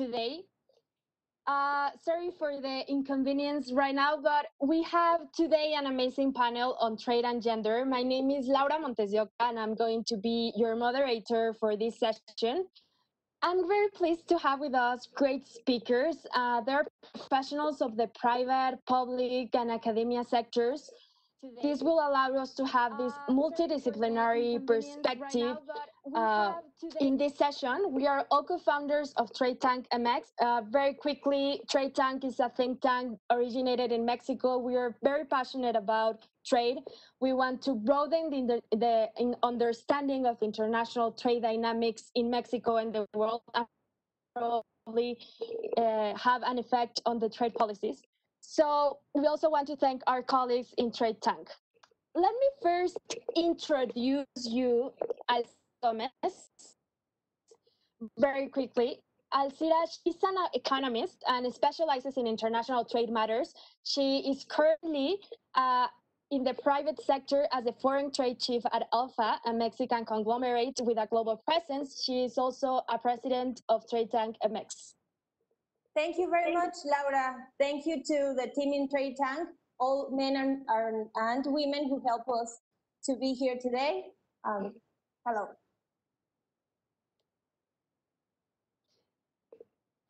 today. Uh, sorry for the inconvenience right now, but we have today an amazing panel on trade and gender. My name is Laura Montes de Oca, and I'm going to be your moderator for this session. I'm very pleased to have with us great speakers. Uh, they're professionals of the private, public, and academia sectors. This will allow us to have this multidisciplinary perspective uh, in this session. We are all co-founders of Trade Tank MX. Uh, very quickly, Trade Tank is a think tank originated in Mexico. We are very passionate about trade. We want to broaden the, the understanding of international trade dynamics in Mexico and the world and probably uh, have an effect on the trade policies. So we also want to thank our colleagues in Trade Tank. Let me first introduce you as Gomez very quickly. Alcira, she's an economist and specializes in international trade matters. She is currently uh, in the private sector as a foreign trade chief at Alfa, a Mexican conglomerate with a global presence. She is also a president of Trade Tank MX. Thank you very much, Laura. Thank you to the team in Trade Tank, all men and, and women who help us to be here today. Um, hello.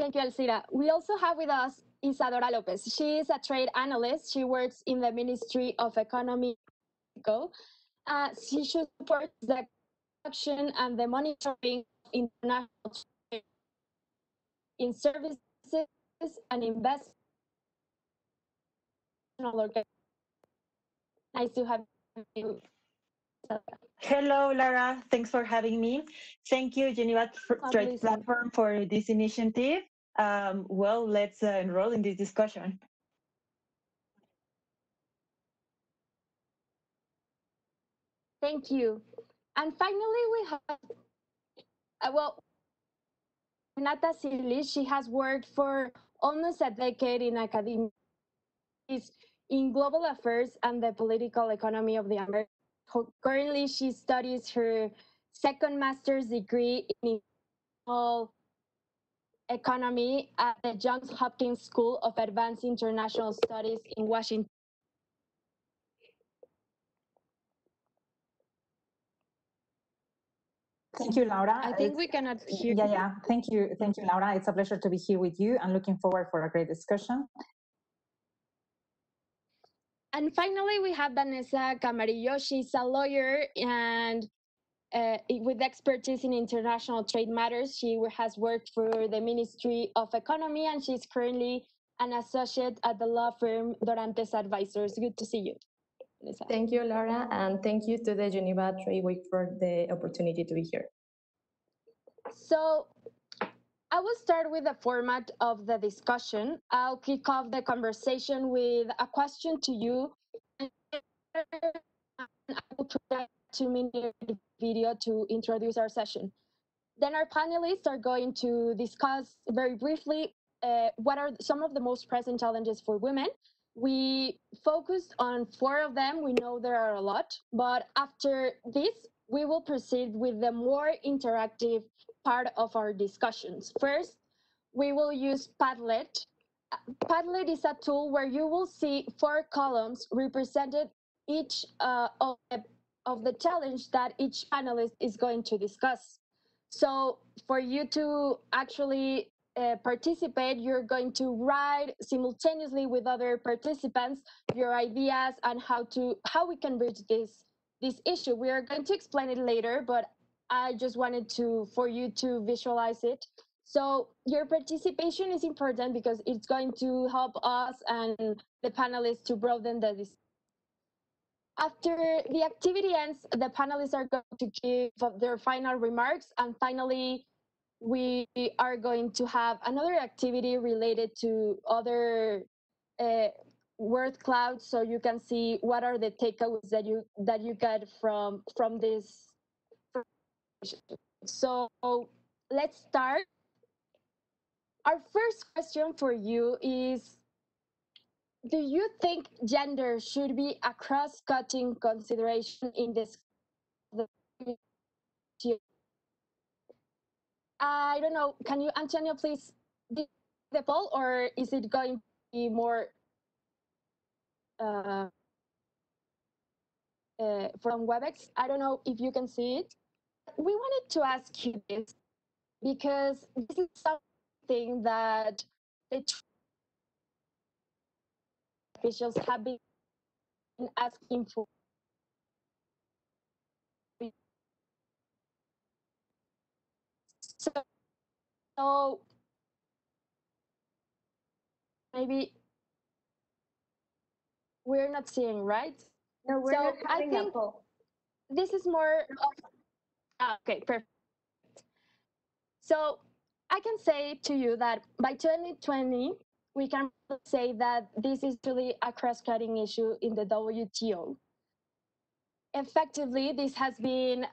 Thank you, Alcira. We also have with us Isadora Lopez. She is a trade analyst. She works in the Ministry of Economy. Uh, she supports the production and the monitoring of international trade in services and investment. Nice to have you. Hello, Lara. Thanks for having me. Thank you, Geneva Trade Platform, for this initiative. Um, well, let's uh, enroll in this discussion. Thank you. And finally, we have, uh, well, Renata Zilli, she has worked for almost a decade in academia in global affairs and the political economy of the Americas. Currently, she studies her second master's degree in economy at the Johns Hopkins School of Advanced International Studies in Washington. Thank you, Laura. I think it's, we cannot hear. Yeah, yeah. Thank you, thank you, Laura. It's a pleasure to be here with you and looking forward for a great discussion. And finally, we have Vanessa Camarillo. She's a lawyer and uh, with expertise in international trade matters. She has worked for the Ministry of Economy and she's currently an associate at the law firm Dorantes Advisors. Good to see you. Thank you, Laura, and thank you to the Geneva Trade Week for the opportunity to be here. So I will start with the format of the discussion. I'll kick off the conversation with a question to you. I will a two-minute video to introduce our session. Then our panelists are going to discuss very briefly uh, what are some of the most present challenges for women we focused on four of them. We know there are a lot, but after this, we will proceed with the more interactive part of our discussions. First, we will use Padlet. Padlet is a tool where you will see four columns represented each uh, of, the, of the challenge that each panelist is going to discuss. So for you to actually uh, participate, you're going to write simultaneously with other participants your ideas and how to how we can bridge this this issue. We are going to explain it later, but I just wanted to for you to visualize it. So your participation is important because it's going to help us and the panelists to broaden the after the activity ends, the panelists are going to give their final remarks and finally we are going to have another activity related to other uh, word clouds. So you can see what are the takeaways that you that you get from from this so let's start. Our first question for you is do you think gender should be a cross-cutting consideration in this I don't know. Can you, Antonio, please the, poll, or is it going to be more uh, uh, from WebEx? I don't know if you can see it. We wanted to ask you this because this is something that the officials have been asking for so, so maybe we're not seeing right? No, we're So not I having a think- this is more of ah, okay perfect. So i can say to you that by 2020 we can say that this is really a cross-cutting issue in the wto effectively this has been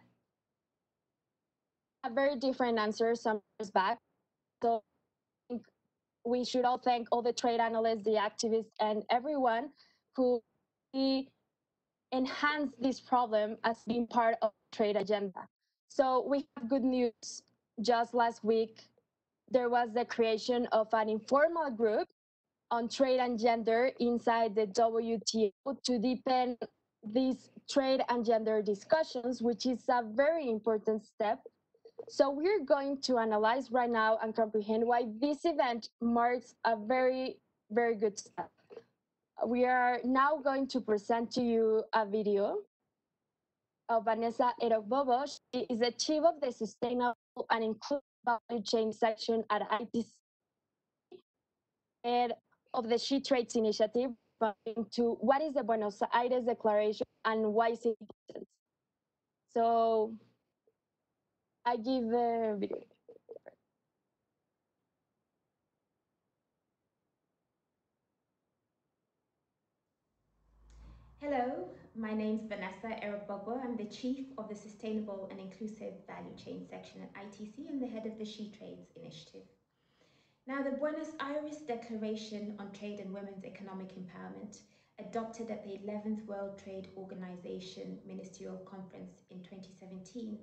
a very different answer some years back so we should all thank all the trade analysts the activists and everyone who enhanced this problem as being part of the trade agenda. So we have good news. Just last week, there was the creation of an informal group on trade and gender inside the WTO to deepen these trade and gender discussions, which is a very important step. So we're going to analyze right now and comprehend why this event marks a very, very good step we are now going to present to you a video of Vanessa Erogbogbo. She is the chief of the Sustainable and Inclusive Value Chain section at ITC and of the She Trades Initiative to what is the Buenos Aires Declaration and why is it important. So I give the video. Hello, my name is Vanessa Erogbogbo. I'm the Chief of the Sustainable and Inclusive Value Chain section at ITC and the head of the She Trades Initiative. Now, the Buenos Aires Declaration on Trade and Women's Economic Empowerment, adopted at the 11th World Trade Organization Ministerial Conference in 2017,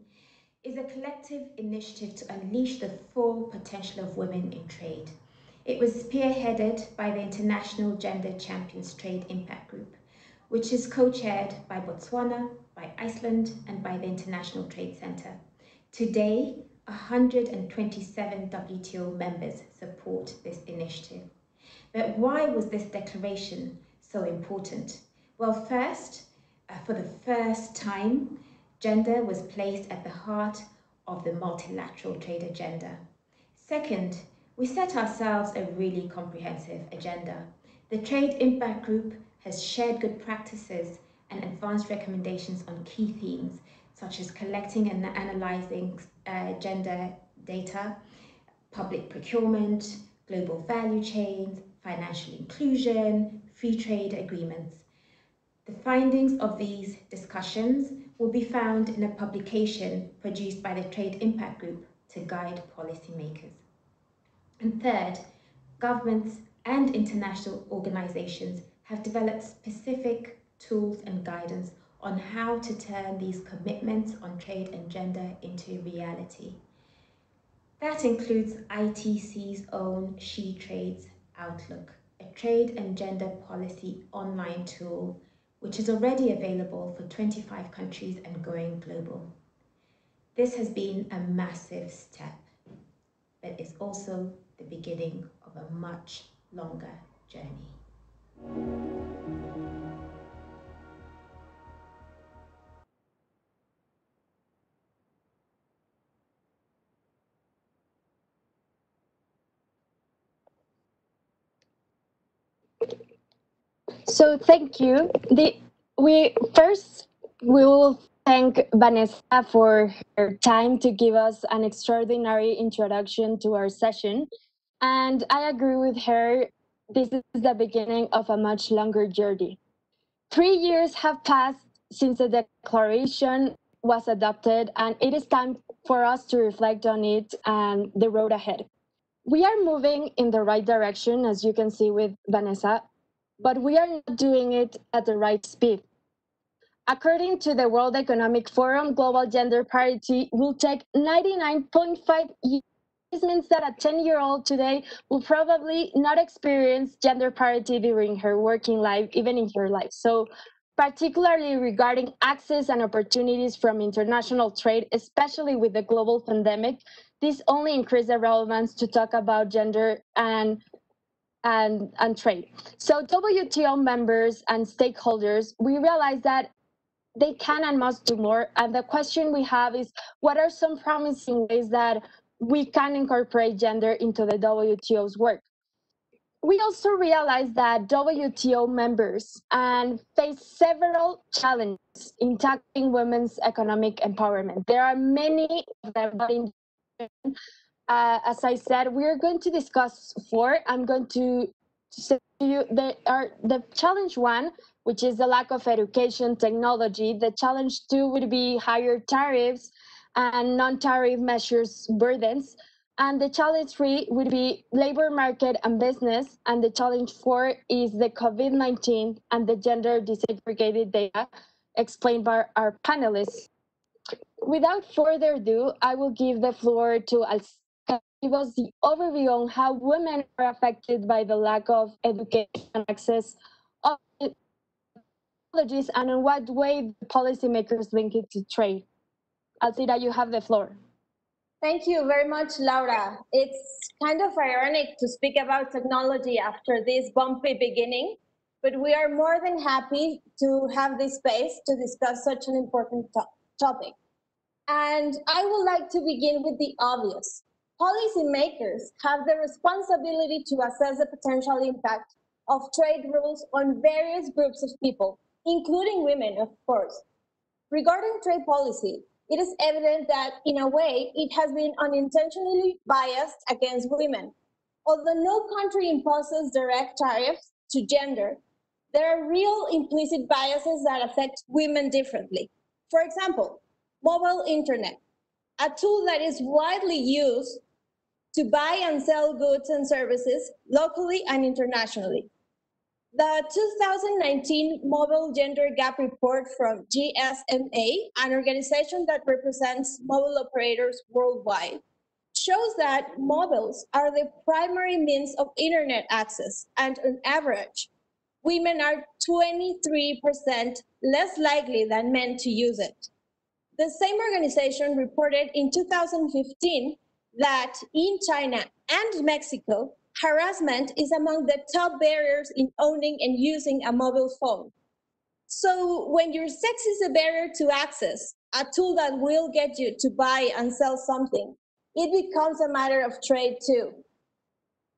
is a collective initiative to unleash the full potential of women in trade. It was spearheaded by the International Gender Champions Trade Impact Group which is co-chaired by Botswana, by Iceland, and by the International Trade Center. Today, 127 WTO members support this initiative. But why was this declaration so important? Well, first, uh, for the first time, gender was placed at the heart of the multilateral trade agenda. Second, we set ourselves a really comprehensive agenda. The Trade Impact Group has shared good practices and advanced recommendations on key themes such as collecting and analyzing uh, gender data, public procurement, global value chains, financial inclusion, free trade agreements. The findings of these discussions will be found in a publication produced by the Trade Impact Group to guide policymakers. And third, governments and international organizations have developed specific tools and guidance on how to turn these commitments on trade and gender into reality. That includes ITC's own She Trades Outlook, a trade and gender policy online tool which is already available for 25 countries and going global. This has been a massive step, but it's also the beginning of a much longer journey. So thank you. The we first we will thank Vanessa for her time to give us an extraordinary introduction to our session. And I agree with her. This is the beginning of a much longer journey. Three years have passed since the declaration was adopted, and it is time for us to reflect on it and the road ahead. We are moving in the right direction, as you can see with Vanessa, but we are not doing it at the right speed. According to the World Economic Forum, global gender parity will take 99.5 years This means that a 10 year old today will probably not experience gender parity during her working life, even in her life. So, particularly regarding access and opportunities from international trade, especially with the global pandemic, this only increased the relevance to talk about gender and and, and trade. So WTO members and stakeholders, we realize that they can and must do more. And the question we have is, what are some promising ways that we can incorporate gender into the WTO's work? We also realize that WTO members and face several challenges in tackling women's economic empowerment. There are many of them, but in uh, as I said, we're going to discuss four. I'm going to say to you the, are, the challenge one, which is the lack of education technology. The challenge two would be higher tariffs and non-tariff measures burdens. And the challenge three would be labor market and business. And the challenge four is the COVID-19 and the gender disaggregated data explained by our panelists. Without further ado, I will give the floor to Alcira give us the overview on how women are affected by the lack of education access of technologies and in what way the policymakers link it to trade. Alcira, you have the floor. Thank you very much, Laura. It's kind of ironic to speak about technology after this bumpy beginning, but we are more than happy to have this space to discuss such an important to topic. And I would like to begin with the obvious. Policymakers have the responsibility to assess the potential impact of trade rules on various groups of people, including women, of course. Regarding trade policy, it is evident that, in a way, it has been unintentionally biased against women. Although no country imposes direct tariffs to gender, there are real implicit biases that affect women differently. For example, mobile internet, a tool that is widely used to buy and sell goods and services locally and internationally. The 2019 Mobile Gender Gap Report from GSMA, an organization that represents mobile operators worldwide, shows that mobiles are the primary means of internet access, and on average, women are 23% less likely than men to use it. The same organization reported in 2015 that in China and Mexico, harassment is among the top barriers in owning and using a mobile phone. So when your sex is a barrier to access, a tool that will get you to buy and sell something, it becomes a matter of trade too.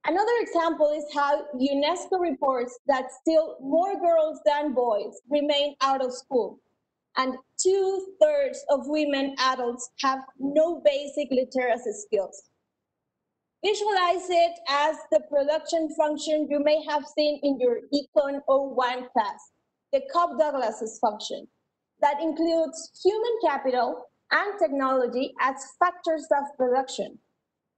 Another example is how UNESCO reports that still more girls than boys remain out of school and two thirds of women adults have no basic literacy skills. Visualize it as the production function you may have seen in your Econ 01 class, the Cobb-Douglas's function, that includes human capital and technology as factors of production.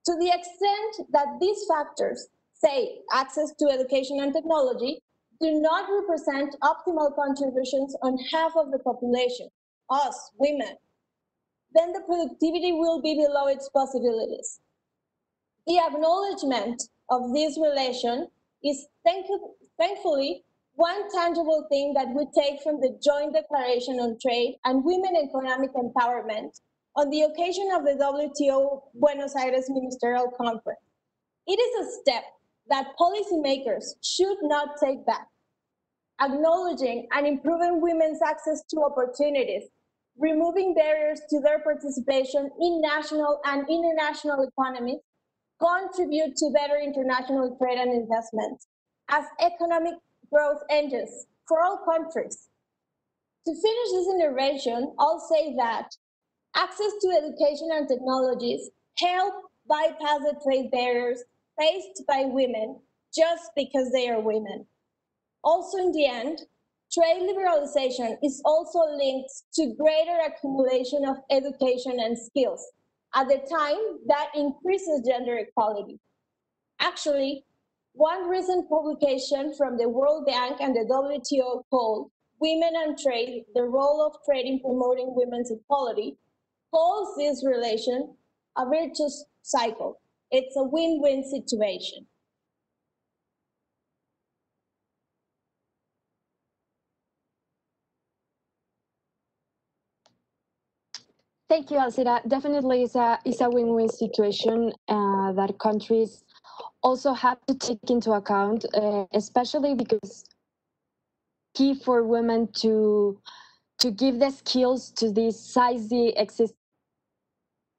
To the extent that these factors, say access to education and technology, do not represent optimal contributions on half of the population, us, women, then the productivity will be below its possibilities. The acknowledgement of this relation is thankfully one tangible thing that we take from the Joint Declaration on Trade and Women Economic Empowerment on the occasion of the WTO Buenos Aires Ministerial Conference. It is a step that policymakers should not take back. Acknowledging and improving women's access to opportunities, removing barriers to their participation in national and international economies, contribute to better international trade and investment as economic growth engines for all countries. To finish this intervention, I'll say that access to education and technologies help bypass the trade barriers faced by women just because they are women. Also, in the end, trade liberalization is also linked to greater accumulation of education and skills at the time that increases gender equality. Actually, one recent publication from the World Bank and the WTO called Women and Trade, the Role of Trade in Promoting Women's Equality, calls this relation a virtuous cycle It's a win-win situation. Thank you, Alcira. Definitely, it's a it's a win-win situation uh, that countries also have to take into account, uh, especially because key for women to to give the skills to this size the existing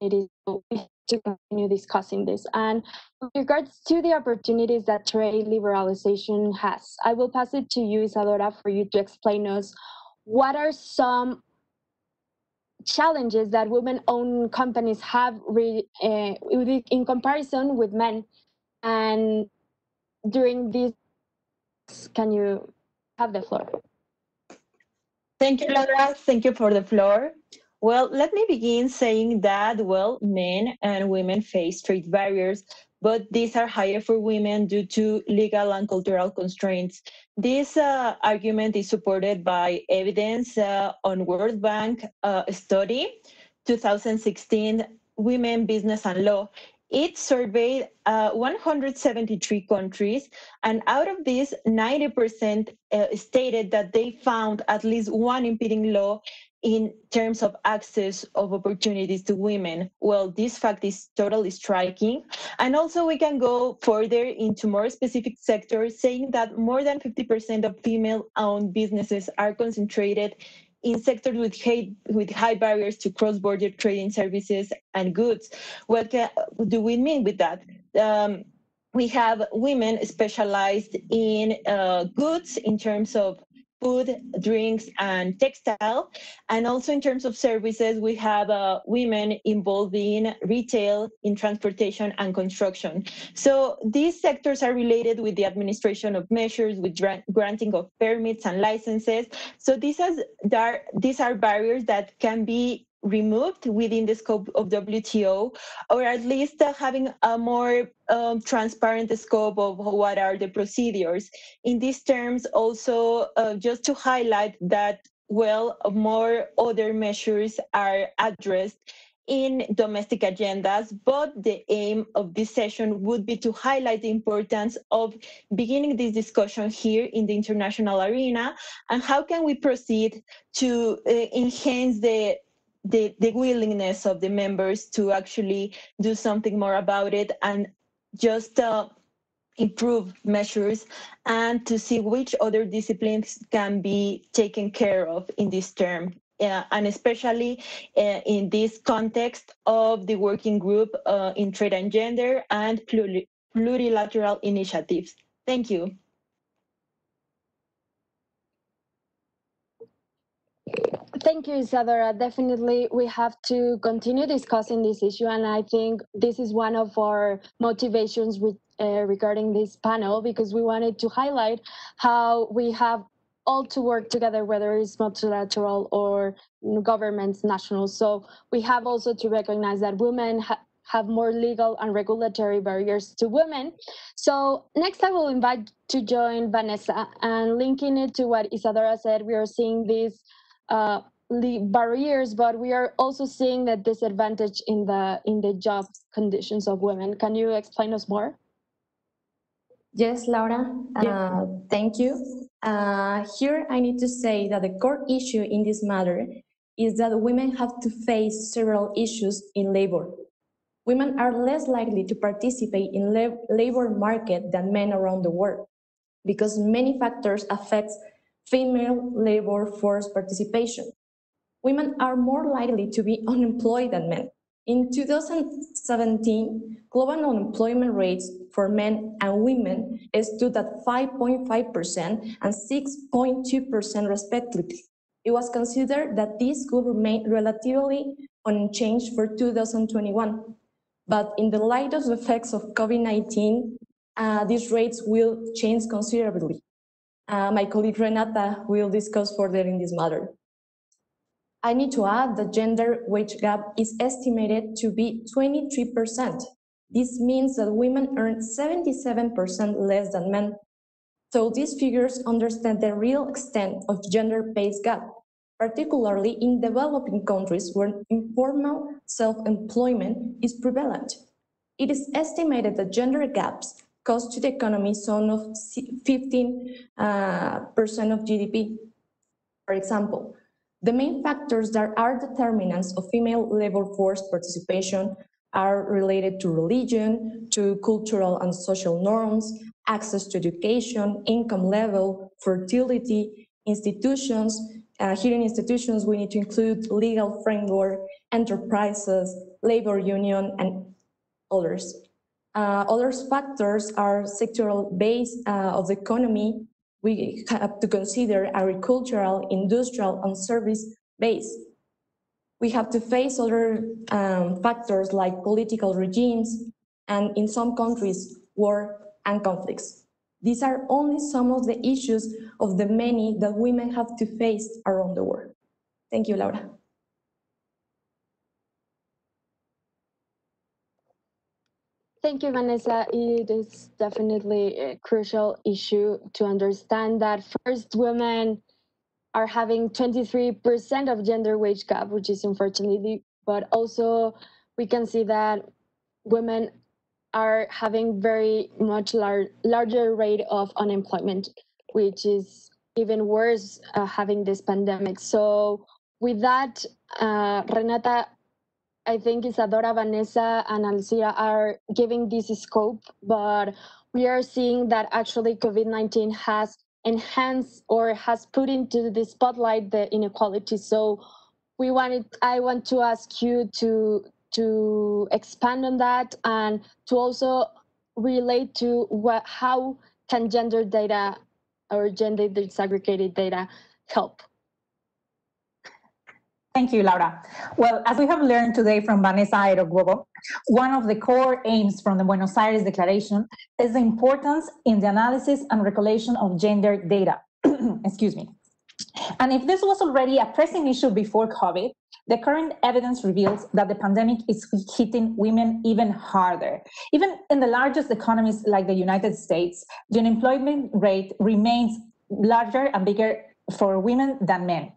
to continue discussing this. And with regards to the opportunities that trade liberalization has, I will pass it to you, Isadora, for you to explain us what are some challenges that women-owned companies have re, uh, in comparison with men. And during this, can you have the floor? Thank you, Laura. Thank you for the floor. Well, let me begin saying that, well, men and women face trade barriers, but these are higher for women due to legal and cultural constraints. This uh, argument is supported by evidence uh, on World Bank uh, study 2016 Women, Business and Law. It surveyed uh, 173 countries, and out of these, 90% uh, stated that they found at least one impeding law in terms of access of opportunities to women. Well, this fact is totally striking. And also we can go further into more specific sectors, saying that more than 50% of female-owned businesses are concentrated in sectors with high, with high barriers to cross-border trading services and goods. What can, do we mean with that? Um, we have women specialized in uh, goods in terms of food, drinks, and textile. And also in terms of services, we have uh, women involved in retail, in transportation, and construction. So these sectors are related with the administration of measures, with granting of permits and licenses. So these are, these are barriers that can be removed within the scope of WTO, or at least uh, having a more um, transparent scope of what are the procedures. In these terms, also uh, just to highlight that, well, more other measures are addressed in domestic agendas, but the aim of this session would be to highlight the importance of beginning this discussion here in the international arena and how can we proceed to uh, enhance the the, the willingness of the members to actually do something more about it and just uh, improve measures and to see which other disciplines can be taken care of in this term. And especially uh, in this context of the working group uh, in trade and gender and plurilateral initiatives. Thank you. Thank you, Isadora. Definitely, we have to continue discussing this issue, and I think this is one of our motivations with, uh, regarding this panel because we wanted to highlight how we have all to work together, whether it's multilateral or governments, national. So we have also to recognize that women ha have more legal and regulatory barriers to women. So next I will invite to join Vanessa and linking it to what Isadora said, we are seeing this uh, barriers, but we are also seeing a disadvantage in the in the job conditions of women. Can you explain us more? Yes, Laura. Uh, thank you. Uh, here, I need to say that the core issue in this matter is that women have to face several issues in labor. Women are less likely to participate in the labor market than men around the world because many factors affect female labor force participation. Women are more likely to be unemployed than men. In 2017, global unemployment rates for men and women stood at 5.5% and 6.2% respectively. It was considered that this could remain relatively unchanged for 2021. But in the light of the effects of COVID-19, uh, these rates will change considerably. Uh, my colleague Renata will discuss further in this matter. I need to add the gender wage gap is estimated to be 23%. This means that women earn 77% less than men. So these figures understand the real extent of gender pay gap, particularly in developing countries where informal self-employment is prevalent. it is estimated that gender gaps cost to the economy some of 15% uh, of GDP. For example, the main factors that are determinants of female labor force participation are related to religion, to cultural and social norms, access to education, income level, fertility, institutions. Uh, here in institutions, we need to include legal framework, enterprises, labor union, and others. Uh, other factors are sectoral base uh, of the economy. We have to consider agricultural, industrial, and service base. We have to face other um, factors like political regimes, and in some countries, war and conflicts. These are only some of the issues of the many that women have to face around the world. Thank you, Laura. Thank you, Vanessa. It is definitely a crucial issue to understand that first women are having 23% of gender wage gap, which is unfortunately, but also we can see that women are having very much lar larger rate of unemployment, which is even worse uh, having this pandemic. So with that, uh, Renata, I think Isadora, Vanessa, and Alcira are giving this scope, but we are seeing that actually COVID-19 has enhanced or has put into the spotlight the inequality. So we wanted, I want to ask you to to expand on that and to also relate to what how can gender data or gender disaggregated data help Thank you, Laura. Well, as we have learned today from Vanessa Erogbogbo, one of the core aims from the Buenos Aires Declaration is the importance in the analysis and regulation of gender data. Excuse me. And if this was already a pressing issue before COVID, the current evidence reveals that the pandemic is hitting women even harder. Even in the largest economies like the United States, the unemployment rate remains larger and bigger for women than men.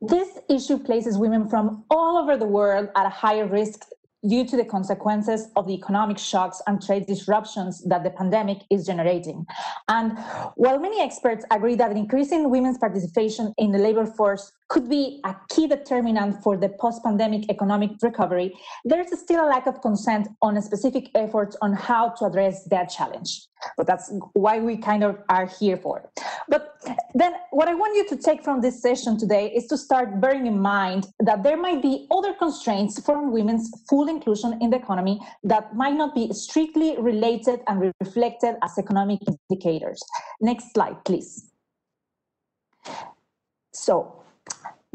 This issue places women from all over the world at a higher risk due to the consequences of the economic shocks and trade disruptions that the pandemic is generating. And while many experts agree that increasing women's participation in the labor force could be a key determinant for the post-pandemic economic recovery, there is still a lack of consent on specific efforts on how to address that challenge. But that's why we kind of are here for. But then what I want you to take from this session today is to start bearing in mind that there might be other constraints for women's full inclusion in the economy that might not be strictly related and reflected as economic indicators. Next slide, please. So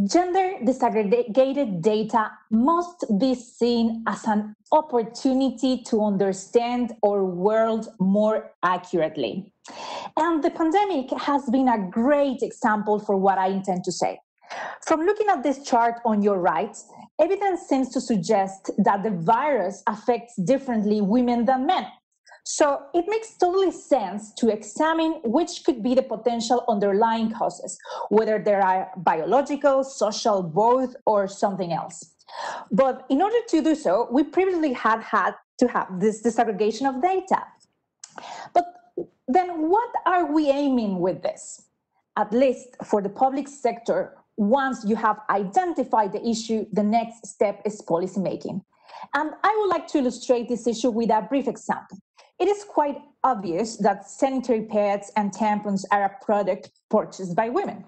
Gender disaggregated data must be seen as an opportunity to understand our world more accurately. And the pandemic has been a great example for what I intend to say. From looking at this chart on your right, evidence seems to suggest that the virus affects differently women than men. So it makes totally sense to examine which could be the potential underlying causes, whether there are biological, social, both, or something else. But in order to do so, we previously had had to have this disaggregation of data. But then what are we aiming with this? At least for the public sector, once you have identified the issue, the next step is policymaking. And I would like to illustrate this issue with a brief example. It is quite obvious that sanitary pads and tampons are a product purchased by women.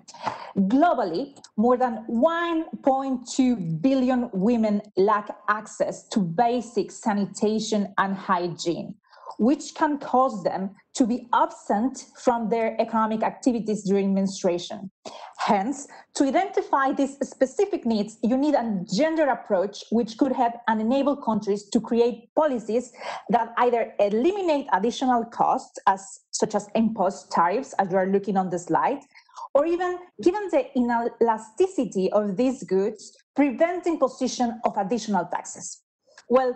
Globally, more than 1.2 billion women lack access to basic sanitation and hygiene which can cause them to be absent from their economic activities during menstruation. Hence, to identify these specific needs, you need a gender approach which could help and enable countries to create policies that either eliminate additional costs, as such as imposed tariffs, as you are looking on the slide, or even given the inelasticity of these goods, prevent imposition of additional taxes. Well,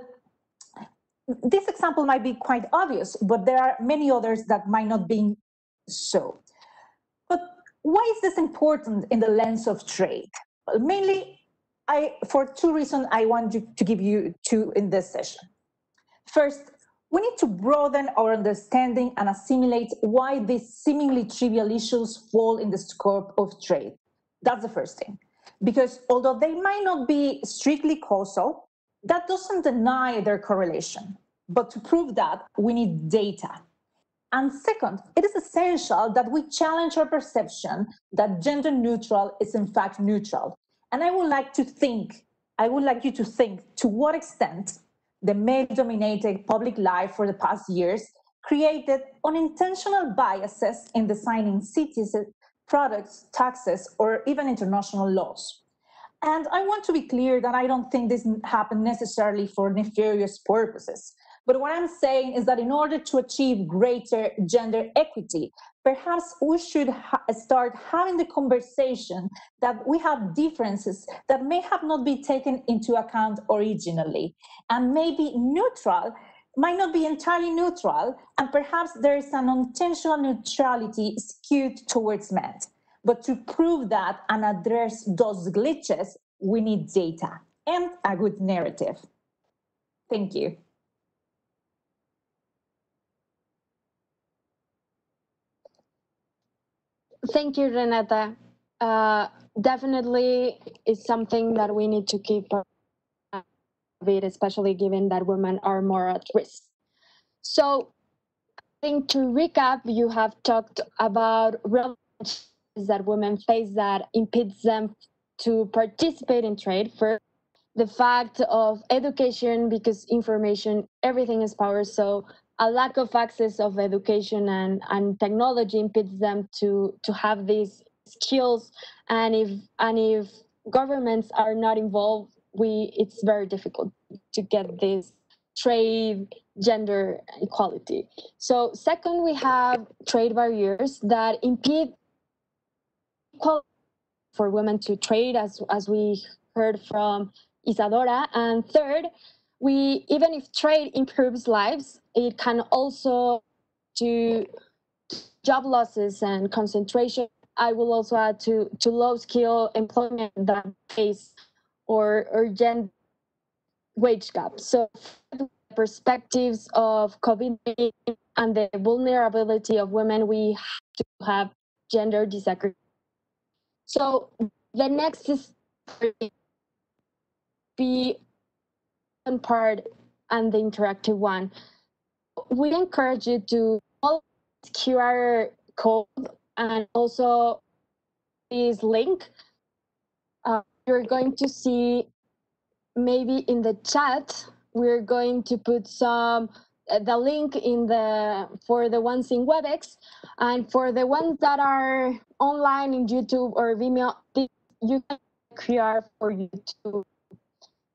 this example might be quite obvious, but there are many others that might not be so. But why is this important in the lens of trade? Well, mainly, I, for two reasons I want to give you two in this session. First, we need to broaden our understanding and assimilate why these seemingly trivial issues fall in the scope of trade. That's the first thing. Because although they might not be strictly causal, that doesn't deny their correlation. But to prove that, we need data. And second, it is essential that we challenge our perception that gender neutral is in fact neutral. And I would like to think, I would like you to think to what extent the male-dominated public life for the past years created unintentional biases in designing cities, products, taxes, or even international laws. And I want to be clear that I don't think this happened necessarily for nefarious purposes. But what I'm saying is that in order to achieve greater gender equity, perhaps we should ha start having the conversation that we have differences that may have not been taken into account originally. And maybe neutral might not be entirely neutral and perhaps there is an intentional neutrality skewed towards men. But to prove that and address those glitches we need data and a good narrative. Thank you Thank you, Renata. Uh, definitely is something that we need to keep it, especially given that women are more at risk. So I think to recap, you have talked about real that women face that impedes them to participate in trade. For the fact of education, because information, everything is power. So a lack of access of education and, and technology impedes them to, to have these skills. And if, and if governments are not involved, we, it's very difficult to get this trade gender equality. So second, we have trade barriers that impede equality for women to trade, as, as we heard from Isadora. And third, we even if trade improves lives, it can also do job losses and concentration. I will also add to, to low skill employment that face or or gender wage gap. So perspectives of COVID and the vulnerability of women, we have to have gender disagreement. So the next is be part and the interactive one. We encourage you to follow QR code and also this link. Uh, you're going to see maybe in the chat, we're going to put some uh, the link in the for the ones in WebEx and for the ones that are online in YouTube or Vimeo, you can QR for you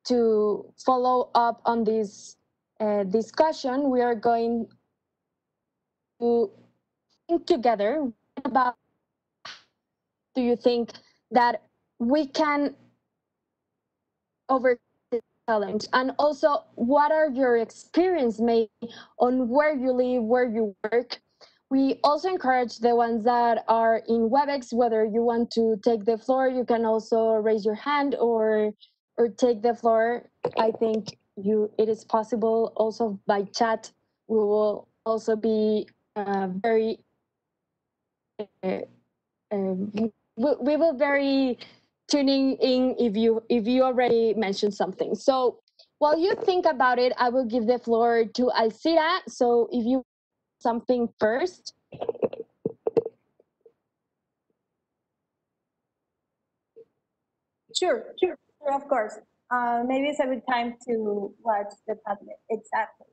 to follow up on this uh, discussion, we are going to think together about do you think that we can over challenge? And also what are your experience maybe on where you live where you work? We also encourage the ones that are in webex whether you want to take the floor you can also raise your hand or or take the floor, I think you it is possible also by chat. We will also be uh, very. Uh, um, we, we will very tuning in if you if you already mentioned something. So while you think about it, I will give the floor to Alcira. So if you something first. Sure, sure. Of course. Uh, maybe it's a good time to watch the Padlet. Exactly.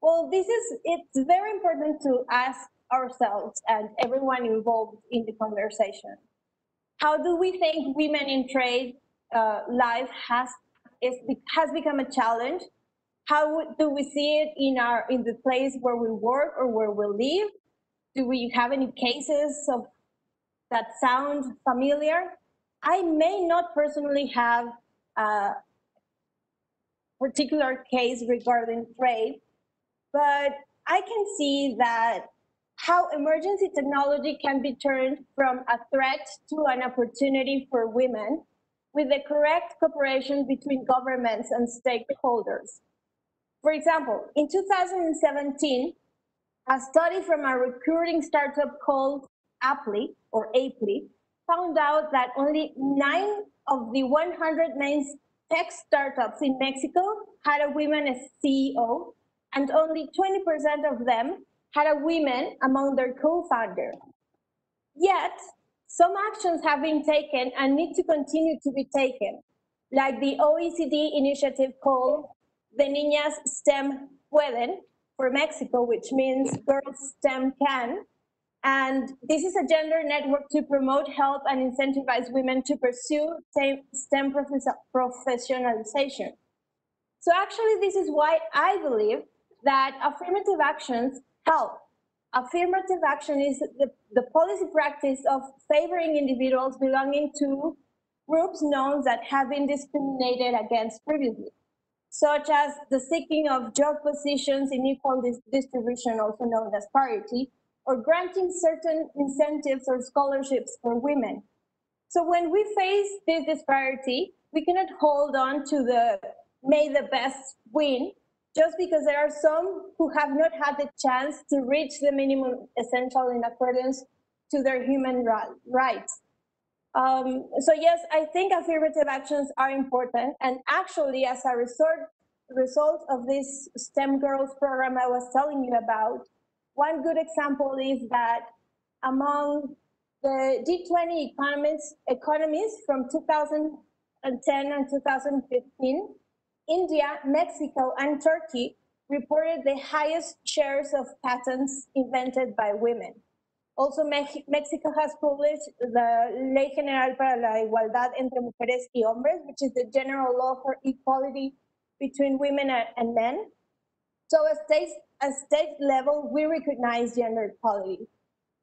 Well, this is, it's very important to ask ourselves and everyone involved in the conversation. How do we think women in trade uh, life has, is, has become a challenge? How do we see it in our in the place where we work or where we live? Do we have any cases of that sound familiar? I may not personally have a particular case regarding trade, but I can see that how emergency technology can be turned from a threat to an opportunity for women with the correct cooperation between governments and stakeholders. For example, in 2017, a study from a recruiting startup called Apply or Apply found out that only nine of the 109 tech startups in Mexico had a woman as CEO, and only 20% of them had a woman among their co-founders. Yet, some actions have been taken and need to continue to be taken, like the OECD initiative called the Niñas STEM Pueden for Mexico, which means Girls STEM Can. And this is a gender network to promote, help, and incentivize women to pursue STEM professionalization. So actually, this is why I believe that affirmative actions help. Affirmative action is the, the policy practice of favoring individuals belonging to groups known that have been discriminated against previously, such as the seeking of job positions in equal distribution, also known as parity, or granting certain incentives or scholarships for women. So when we face this disparity, we cannot hold on to the may the best win just because there are some who have not had the chance to reach the minimum essential in accordance to their human rights. Um, so yes, I think affirmative actions are important. And actually, as a result, result of this STEM Girls program I was telling you about, one good example is that among the G20 economies, economies from 2010 and 2015, India, Mexico, and Turkey reported the highest shares of patents invented by women. Also, Mexico has published the Ley General para la Igualdad entre Mujeres y Hombres, which is the general law for equality between women and men. So at state, at state level, we recognize gender equality.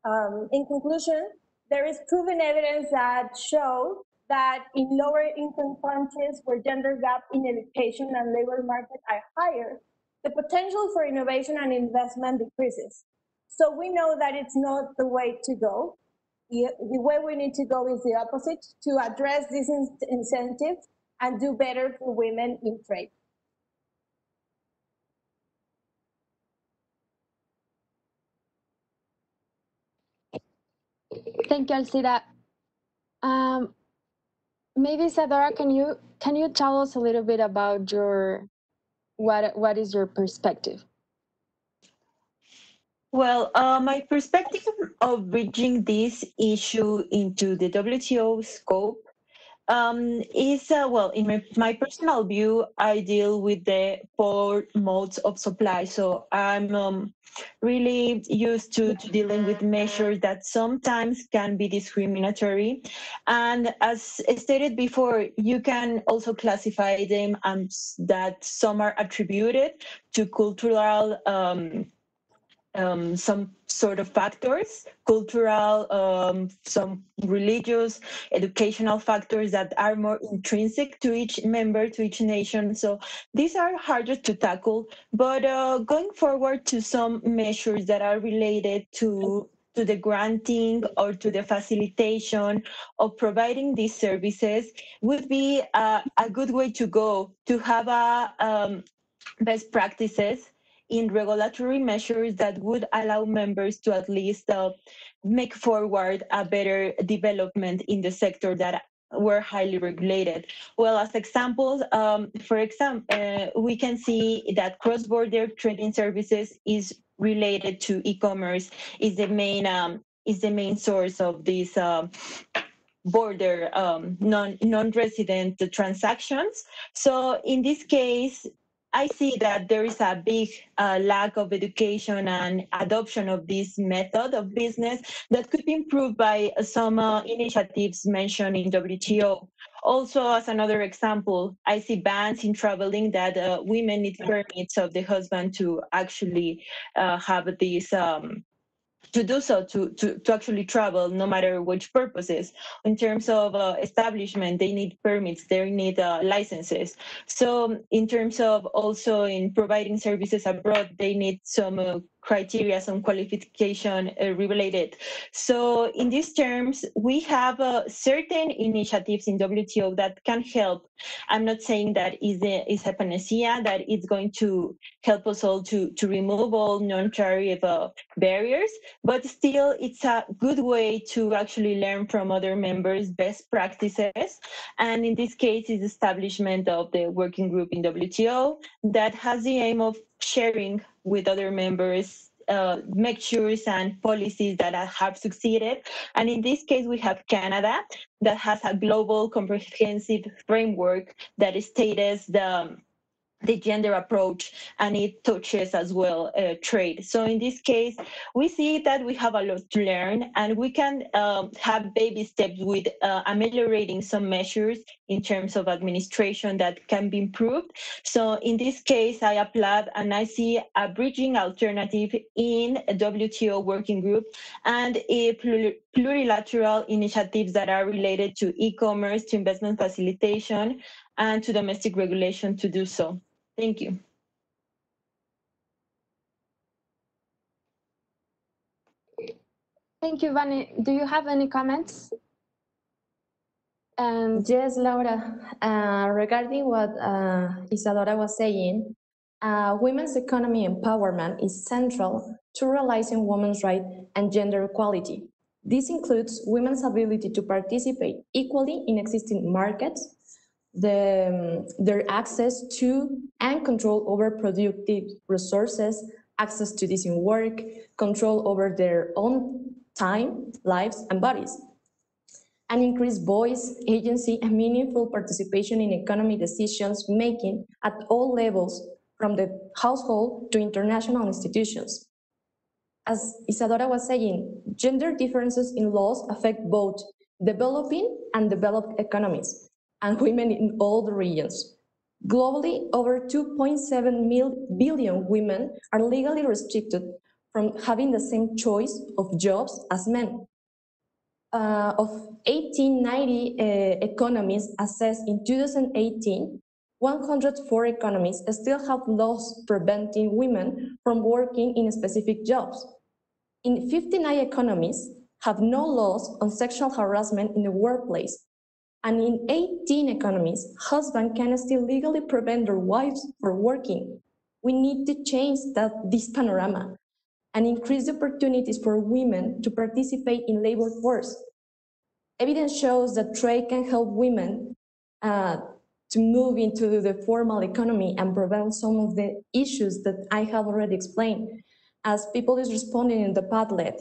Um, in conclusion, there is proven evidence that shows that in lower income countries where gender gap in education and labor market are higher, the potential for innovation and investment decreases. So we know that it's not the way to go. The, way we need to go is the opposite, to address these in incentives and do better for women in trade. Thank you, Alcira. Um, maybe Isadora, can you can you tell us a little bit about your what what is your perspective? Well, uh, my perspective of bridging this issue into the WTO scope um, is, uh, well, in my, personal view, I deal with the four modes of supply. So I'm um, really used to, to dealing with measures that sometimes can be discriminatory. And as stated before, you can also classify them and that some are attributed to cultural um, um, some sort of factors, cultural, um, some religious, educational factors that are more intrinsic to each member, to each nation. So these are harder to tackle. But uh, going forward to some measures that are related to to the granting or to the facilitation of providing these services would be uh, a good way to go to have a um, best practices in regulatory measures that would allow members to at least uh, make forward a better development in the sector that were highly regulated. Well, as examples, um, for example, uh, we can see that cross-border trading services is related to e-commerce is the main um, is the main source of these um, border um, non non-resident transactions. So in this case, I see that there is a big uh, lack of education and adoption of this method of business that could be improved by some uh, initiatives mentioned in WTO. Also, as another example, I see bans in traveling that uh, women need permits of the husband to actually uh, have these um, to do so to, to, to actually travel no matter which purposes. In terms of uh, establishment they need permits they need uh, licenses. So in terms of also in providing services abroad they need some uh, criteria, and qualification uh, related. So in these terms, we have uh, certain initiatives in WTO that can help. I'm not saying that is a, is a panacea, that it's going to help us all to, to remove all non-tariff uh, barriers, but still it's a good way to actually learn from other members best practices. And in this case, is establishment of the working group in WTO that has the aim of sharing with other members uh, measures and policies that have succeeded. And in this case, we have Canada that has a global comprehensive framework that states the the gender approach and it touches as well uh, trade. So in this case, we see that we have a lot to learn and we can um, have baby steps with uh, ameliorating some measures in terms of administration that can be improved. So in this case, I applaud and I see a bridging alternative in WTO working group and a plurilateral initiatives that are related to e-commerce, to investment facilitation, and to domestic regulation to do so. Thank you. Thank you, Vani. Do you have any comments? Um, yes, Laura. Uh, regarding what uh, Isadora was saying, uh, women's economy empowerment is central to realizing women's rights and gender equality. This includes women's ability to participate equally in existing markets, the, um, their access to and control over productive resources, access to decent work, control over their own time, lives, and bodies, and increase voice, agency, and meaningful participation in economy decisions making at all levels, from the household to international institutions. As Isadora was saying, gender differences in laws affect both developing and developed economies, and women in all the regions. Globally, over 2.7 billion women are legally restricted from having the same choice of jobs as men. Uh, of 1890 uh, economies assessed in 2018, 104 economies still have laws preventing women from working in specific jobs. In 59 economies have no laws on sexual harassment in the workplace, and in 18 economies, husbands can still legally prevent their wives from working. We need to change that, this panorama and increase the opportunities for women to participate in labor force. Evidence shows that trade can help women uh, to move into the formal economy and prevent some of the issues that I have already explained. As people is responding in the Padlet,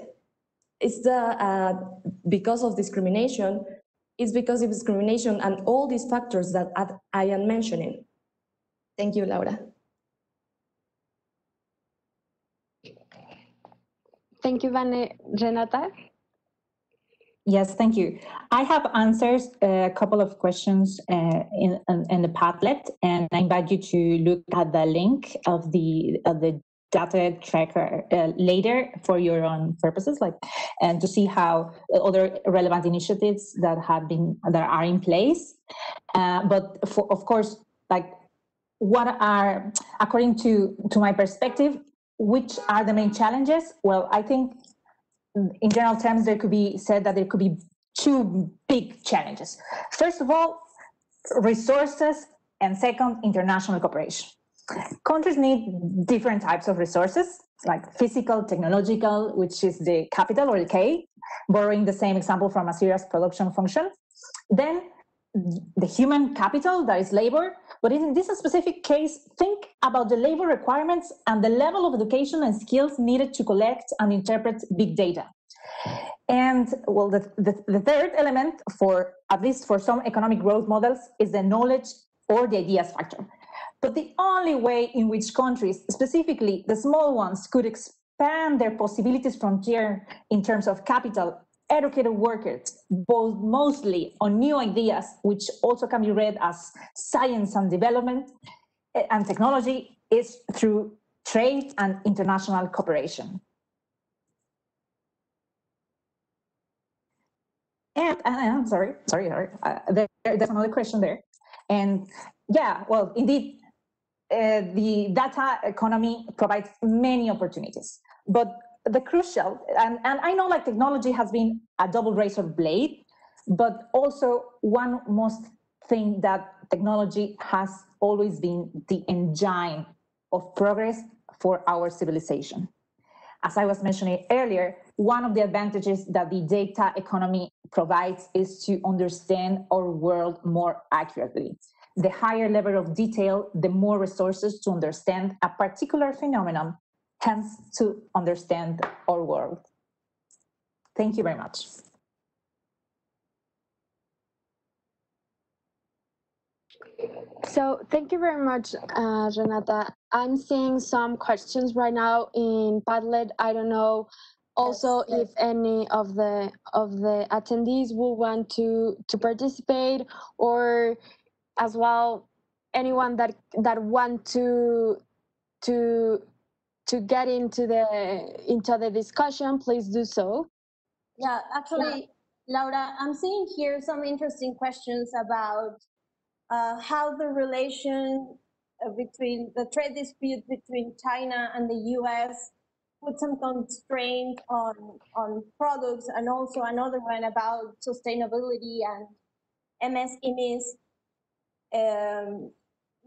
it's the, uh, because of discrimination, is because of discrimination and all these factors that I am mentioning. Thank you, Laura. Thank you, Vane. Renata? Yes, thank you. I have answered a couple of questions uh, in, in the Padlet, and I invite you to look at the link of the of the data tracker uh, later for your own purposes like and to see how other relevant initiatives that have been that are in place. Uh, but for, of course like what are according to to my perspective which are the main challenges? Well i think in general terms there could be said that there could be two big challenges. First of all resources and second international cooperation Countries need different types of resources, like physical, technological, which is the capital or the K, borrowing the same example from a Assyria's production function. Then the human capital, that is labor. But in this specific case, think about the labor requirements and the level of education and skills needed to collect and interpret big data. And well, the, the, the, third element for, at least for some economic growth models, is the knowledge or the ideas factor. But the only way in which countries, specifically the small ones, could expand their possibilities frontier in terms of capital, educated workers, both mostly on new ideas, which also can be read as science and development eh, and technology, is through trade and international cooperation. And, and I'm sorry, sorry, sorry. Uh, there, there's another question there. And yeah, well, indeed, uh, the data economy provides many opportunities. but the crucial, and, and I know like technology has been a double razor blade, but also one most thing that technology has always been the engine of progress for our civilization. As I was mentioning earlier, one of the advantages that the data economy provides is to understand our world more accurately. The higher level of detail, the more resources to understand a particular phenomenon, hence to understand our world. Thank you very much. So thank you very much, uh, Renata. I'm seeing some questions right now in Padlet. I don't know also yes, if any of the of the attendees will want to to participate or as well anyone that that want to to to get into the into the discussion please do so yeah actually yeah. laura i'm seeing here some interesting questions about uh, how the relation uh, between the trade dispute between China and the US put some constraint on, on products and also another one about sustainability and MSMEs, um,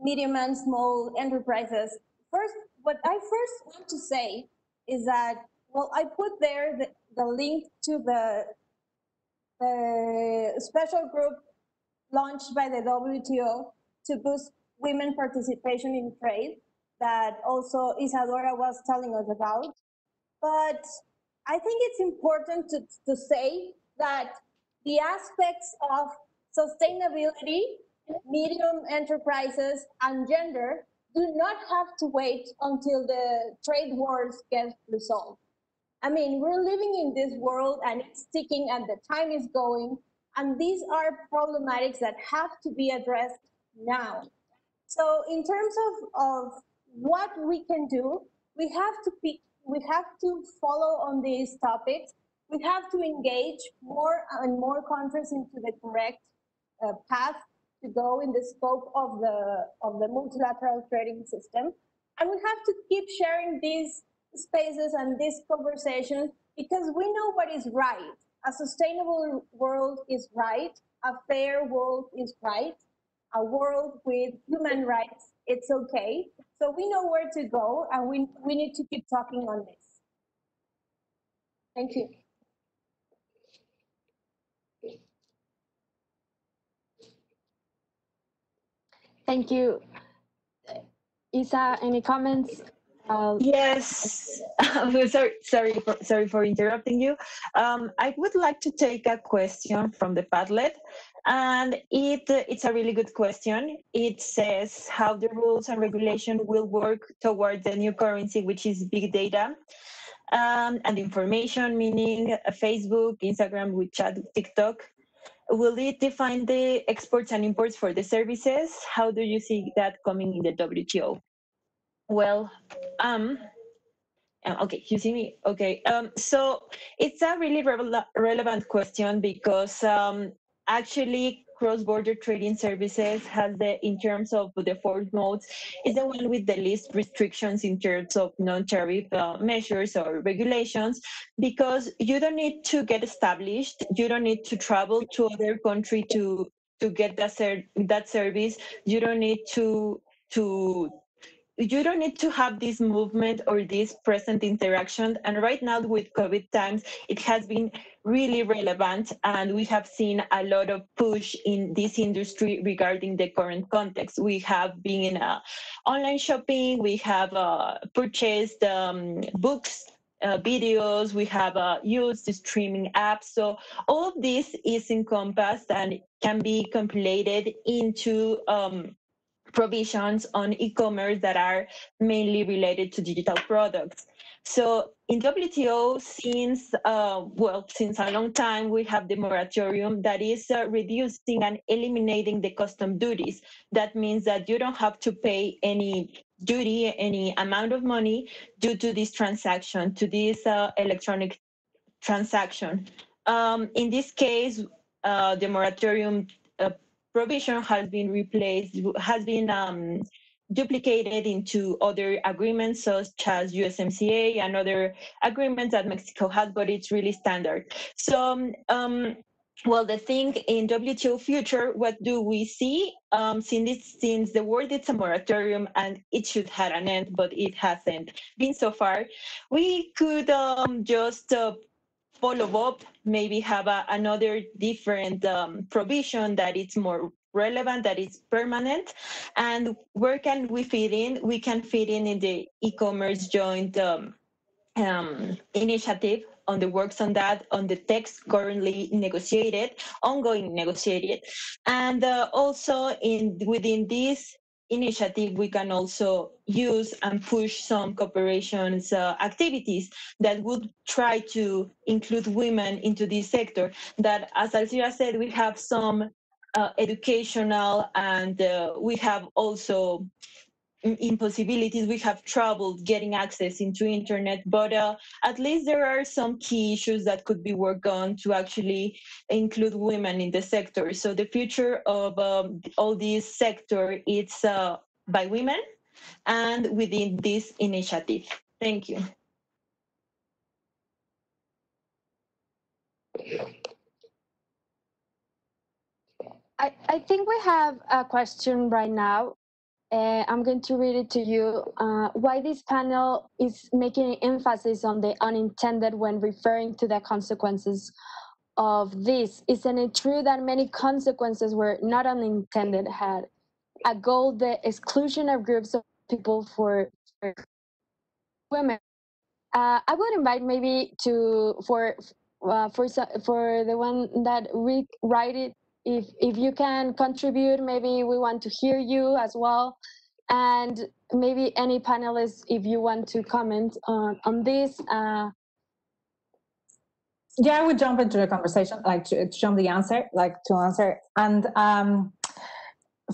medium and small enterprises. First, what I first want to say is that, well, I put there the, the link to the, the special group launched by the WTO to boost women participation in trade that also Isadora was telling us about. But I think it's important to, to say that the aspects of sustainability, medium enterprises, and gender do not have to wait until the trade wars get resolved. I mean, we're living in this world and it's ticking and the time is going. And these are problematics that have to be addressed now. So in terms of, of what we can do, we have to pick, we have to follow on these topics. We have to engage more and more countries into the correct uh, path to go in the scope of the of the multilateral trading system. And we have to keep sharing these spaces and these conversations because we know what is right a sustainable world is right, a fair world is right, a world with human rights, it's okay. So we know where to go and we, we need to keep talking on this. Thank you. Thank you. Isa, any comments? Uh, yes, sorry, sorry for, sorry for interrupting you. Um, I would like to take a question from the Padlet, and it it's a really good question. It says how the rules and regulation will work towards the new currency, which is big data. Um, and information, meaning Facebook, Instagram, WeChat, TikTok. Will it define the exports and imports for the services? How do you see that coming in the WTO? Well, um, uh, okay, you see me? Okay. Um, so it's a really re- relevant question because um, actually cross-border trading services has the, in terms of the four modes, is the one with the least restrictions in terms of non-tariff uh, measures or regulations, because you don't need to get established, you don't need to travel to other country to to get that ser- that service, you don't need to to you don't need to have this movement or this present interaction. And right now with COVID times, it has been really relevant. And we have seen a lot of push in this industry regarding the current context. We have been in uh, online shopping, we have uh, purchased um, books uh, videos, we have uh, used the streaming apps. So all of this is encompassed and can be compilated into um, provisions on e-commerce that are mainly related to digital products. So in WTO, since uh, well, since a long time, we have the moratorium that is uh, reducing and eliminating the custom duties. That means that you don't have to pay any duty, any amount of money due to this transaction, to this uh, electronic transaction. Um, in this case, uh, the moratorium provision has been replaced, has been um, duplicated into other agreements such as USMCA and other agreements that Mexico has, but it's really standard. So um, well, the thing in WTO future, what do we see? Um, since, since the world it's a moratorium and it should have an end, but it hasn't been so far, we could um, just uh, follow up, maybe have a, another different um, provision that it's more relevant, that is permanent. And where can we fit in? We can fit in in the e-commerce joint um, um, initiative on the works on that, on the text currently negotiated, ongoing negotiated. And uh, also in within this initiative, we can also use and push some cooperations uh, activities that would try to include women into this sector. That, as Alcira said, we have some uh, educational and uh, we have also impossibilities we have trouble getting access into internet but uh, at least there are some key issues that could be worked on to actually include women in the sector. So the future of um, all this sector it's uh, by women and within this initiative. Thank you. I, I think we have a question right now uh, I'm going to read it to you. Uh, why this panel is making emphasis on the unintended when referring to the consequences of this. Isn't it true that many consequences were not unintended, had a goal the exclusion of groups of people for, women? Uh, I would invite maybe to for uh, for for the one that we write it if if you can contribute maybe we want to hear you as well. And maybe any panelists if you want to comment on on this uh, yeah i would jump into the conversation like to, to jump the answer like to answer. And um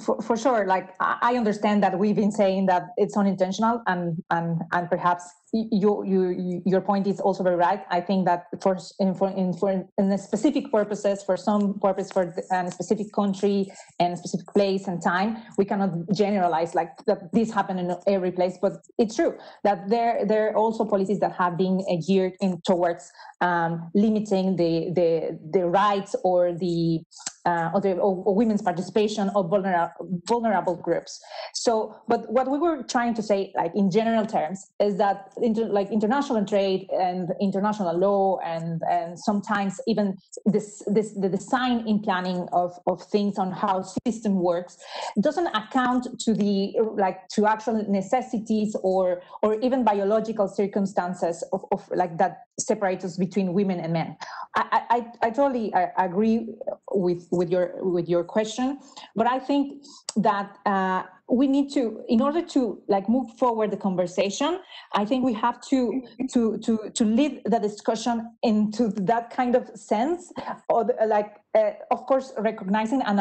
for, for sure like i understand that we've been saying that it's unintentional and and and perhaps you, you, your point is also very right. I think that for in for in for in specific purposes, for some purpose for a specific country and a specific place and time, we cannot generalize like that. This happened in every place, but it's true that there there are also policies that have been geared in towards um, limiting the the the rights or the uh, or, the, or, women's participation of vulnerable vulnerable groups. So, but what we were trying to say, like in general terms, is that inter, like international trade and international law and and sometimes even this this the design in planning of of things on how system works doesn't account to the like to actual necessities or or even biological circumstances of, of like that separate us between women and men. I I, I totally agree with with your with your question, but I think that. Uh, we need to in order to like move forward the conversation i think we have to to to to lead the discussion into that kind of sense or the, like uh, of course recognizing and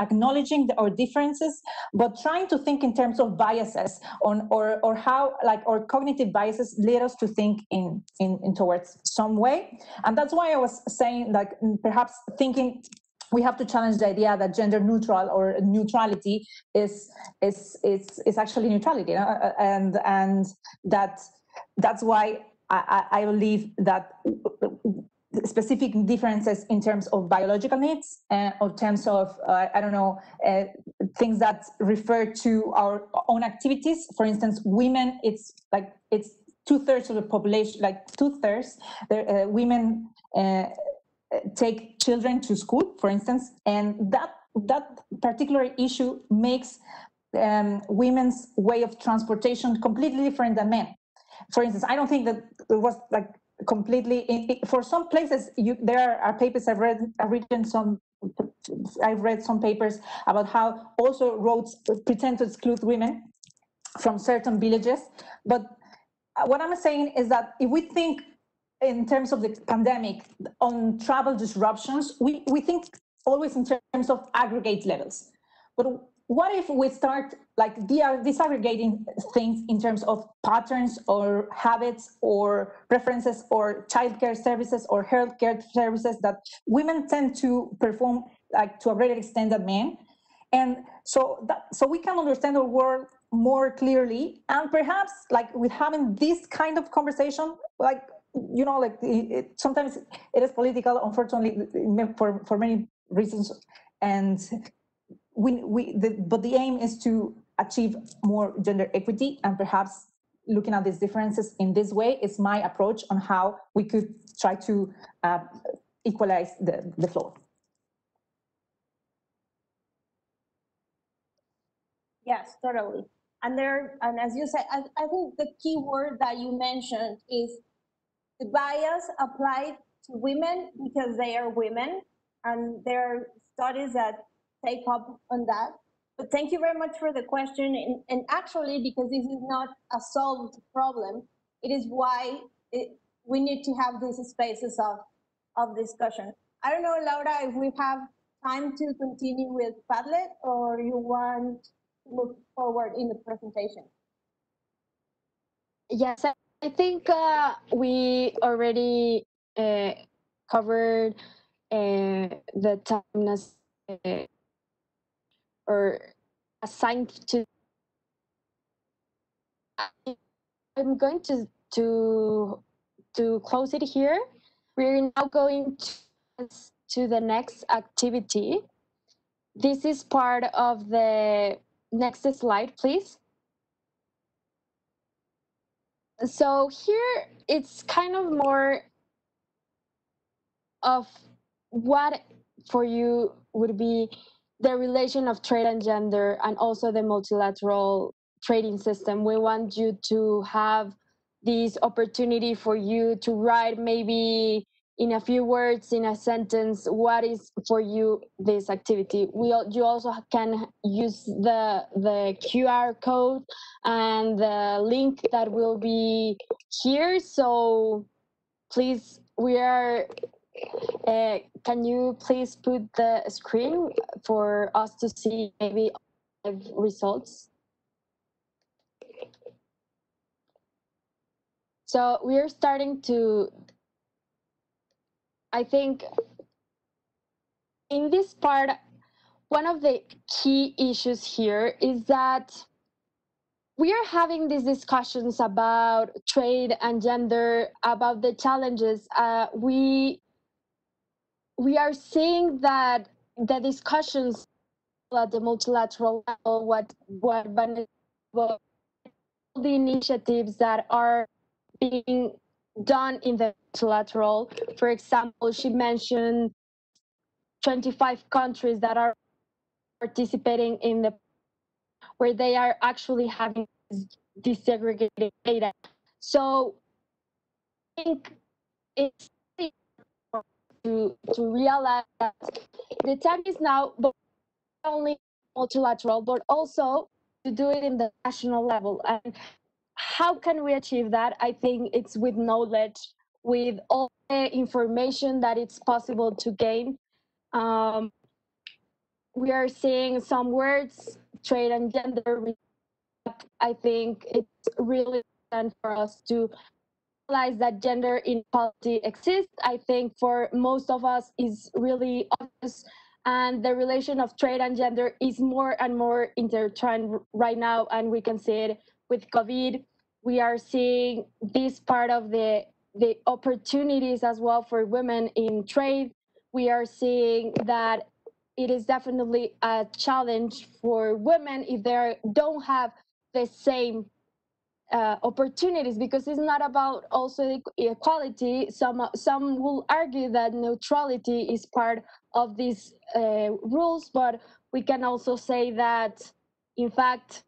acknowledging the, our differences but trying to think in terms of biases on or or how like our cognitive biases lead us to think in in, in towards some way. And that's why i was saying like perhaps thinking we have to challenge the idea that gender neutral or neutrality is is is, is actually neutrality you know? and and that that's why I, I believe that specific differences in terms of biological needs and or terms of uh, i don't know uh, things that refer to our own activities for instance women it's like it's two-thirds of the population like two-thirds uh, women uh, take children to school, for instance, and that that particular issue makes um, women's way of transportation completely different than men. For instance, I don't think that it was like completely for some places. You, there are papers I've read. I've written some. I've read some papers about how also roads pretend to exclude women from certain villages. But what I'm saying is that if we think in terms of the pandemic on travel disruptions, we, we think always in terms of aggregate levels. But what if we start like uh, disaggregating things in terms of patterns or habits or preferences or childcare services or healthcare services that women tend to perform like to a greater extent than men? And so that, so we can understand our world more clearly and perhaps like with having this kind of conversation like you know like it, sometimes it is political unfortunately for for many reasons and we we the, but the aim is to achieve more gender equity and perhaps looking at these differences in this way is my approach on how we could try to uh, equalize the, the flow. Yes, totally. And there, and as you said, I, I think the key word that you mentioned is the bias applied to women because they are women, and there are studies that take up on that. But thank you very much for the question. And, and actually, because this is not a solved problem, it is why it, we need to have these spaces of, of discussion. I don't know, Laura, if we have time to continue with Padlet or you want to move forward in the presentation. Yes, I think uh, we already uh, covered uh, the time uh, or assigned to I'm going to to to close it here. We're now going to, to the next activity. This is part of the next slide, please. So here it's kind of more of what for you would be the relation of trade and gender and also the multilateral trading system. We want you to have this opportunity for you to write maybe in a few words in a sentence what is for you this activity we you also can use the the qr code and the link that will be here so please we are uh, can you please put the screen for us to see maybe results? So we're starting to, I think in this part, one of the key issues here is that we are having these discussions about trade and gender, about the challenges. Uh, we we are seeing that the discussions at the multilateral level, what what, what the initiatives that are being done in the multilateral. For example, she mentioned 25 countries that are participating in the where they are actually having desegregated data. So I think it's to, to realize that the time is now not only multilateral, but also to do it in the national level. And how can we achieve that? I think it's with knowledge, with all the information that it's possible to gain. Um, we are seeing some words, trade and gender. I think it's really important for us to realize that gender inequality exists, I think for most of us is really obvious. And the relation of trade and gender is more and more intertwined right now. And we can see it with COVID. We are seeing this part of the, the opportunities as well for women in trade. We are seeing that it is definitely a challenge for women if they don't have the same uh, opportunities because it's not about also equality. Some some will argue that neutrality is part of these uh, rules, but we can also say that, in fact,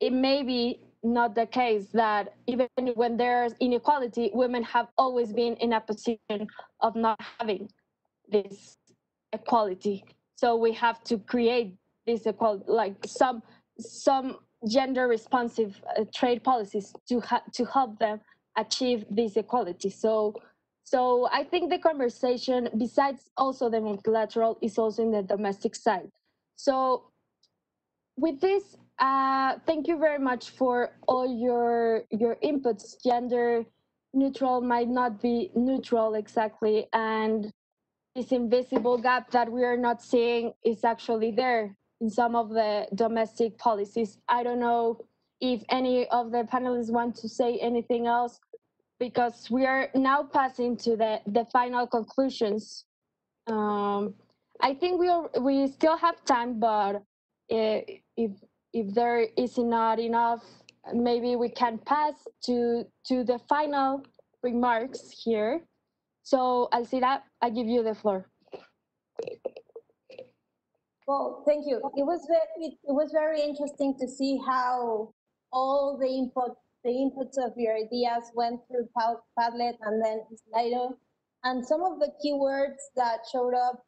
it may be not the case that even when there's inequality, women have always been in a position of not having this equality. So we have to create this equality, like some some gender responsive uh, trade policies to to help them achieve this equality. So so I think the conversation, besides also the multilateral, is also in the domestic side. So with this, uh, thank you very much for all your your inputs. Gender neutral might not be neutral exactly, and this invisible gap that we are not seeing is actually there in some of the domestic policies. I don't know if any of the panelists want to say anything else, because we are now passing to the, the final conclusions. Um, I think we are, we still have time, but uh, if if there is not enough, maybe we can pass to to the final remarks here. So Alcira, I give you the floor. Well, thank you. It was very, it, was very interesting to see how all the input the inputs of your ideas went through Padlet and then Slido. And some of the keywords that showed up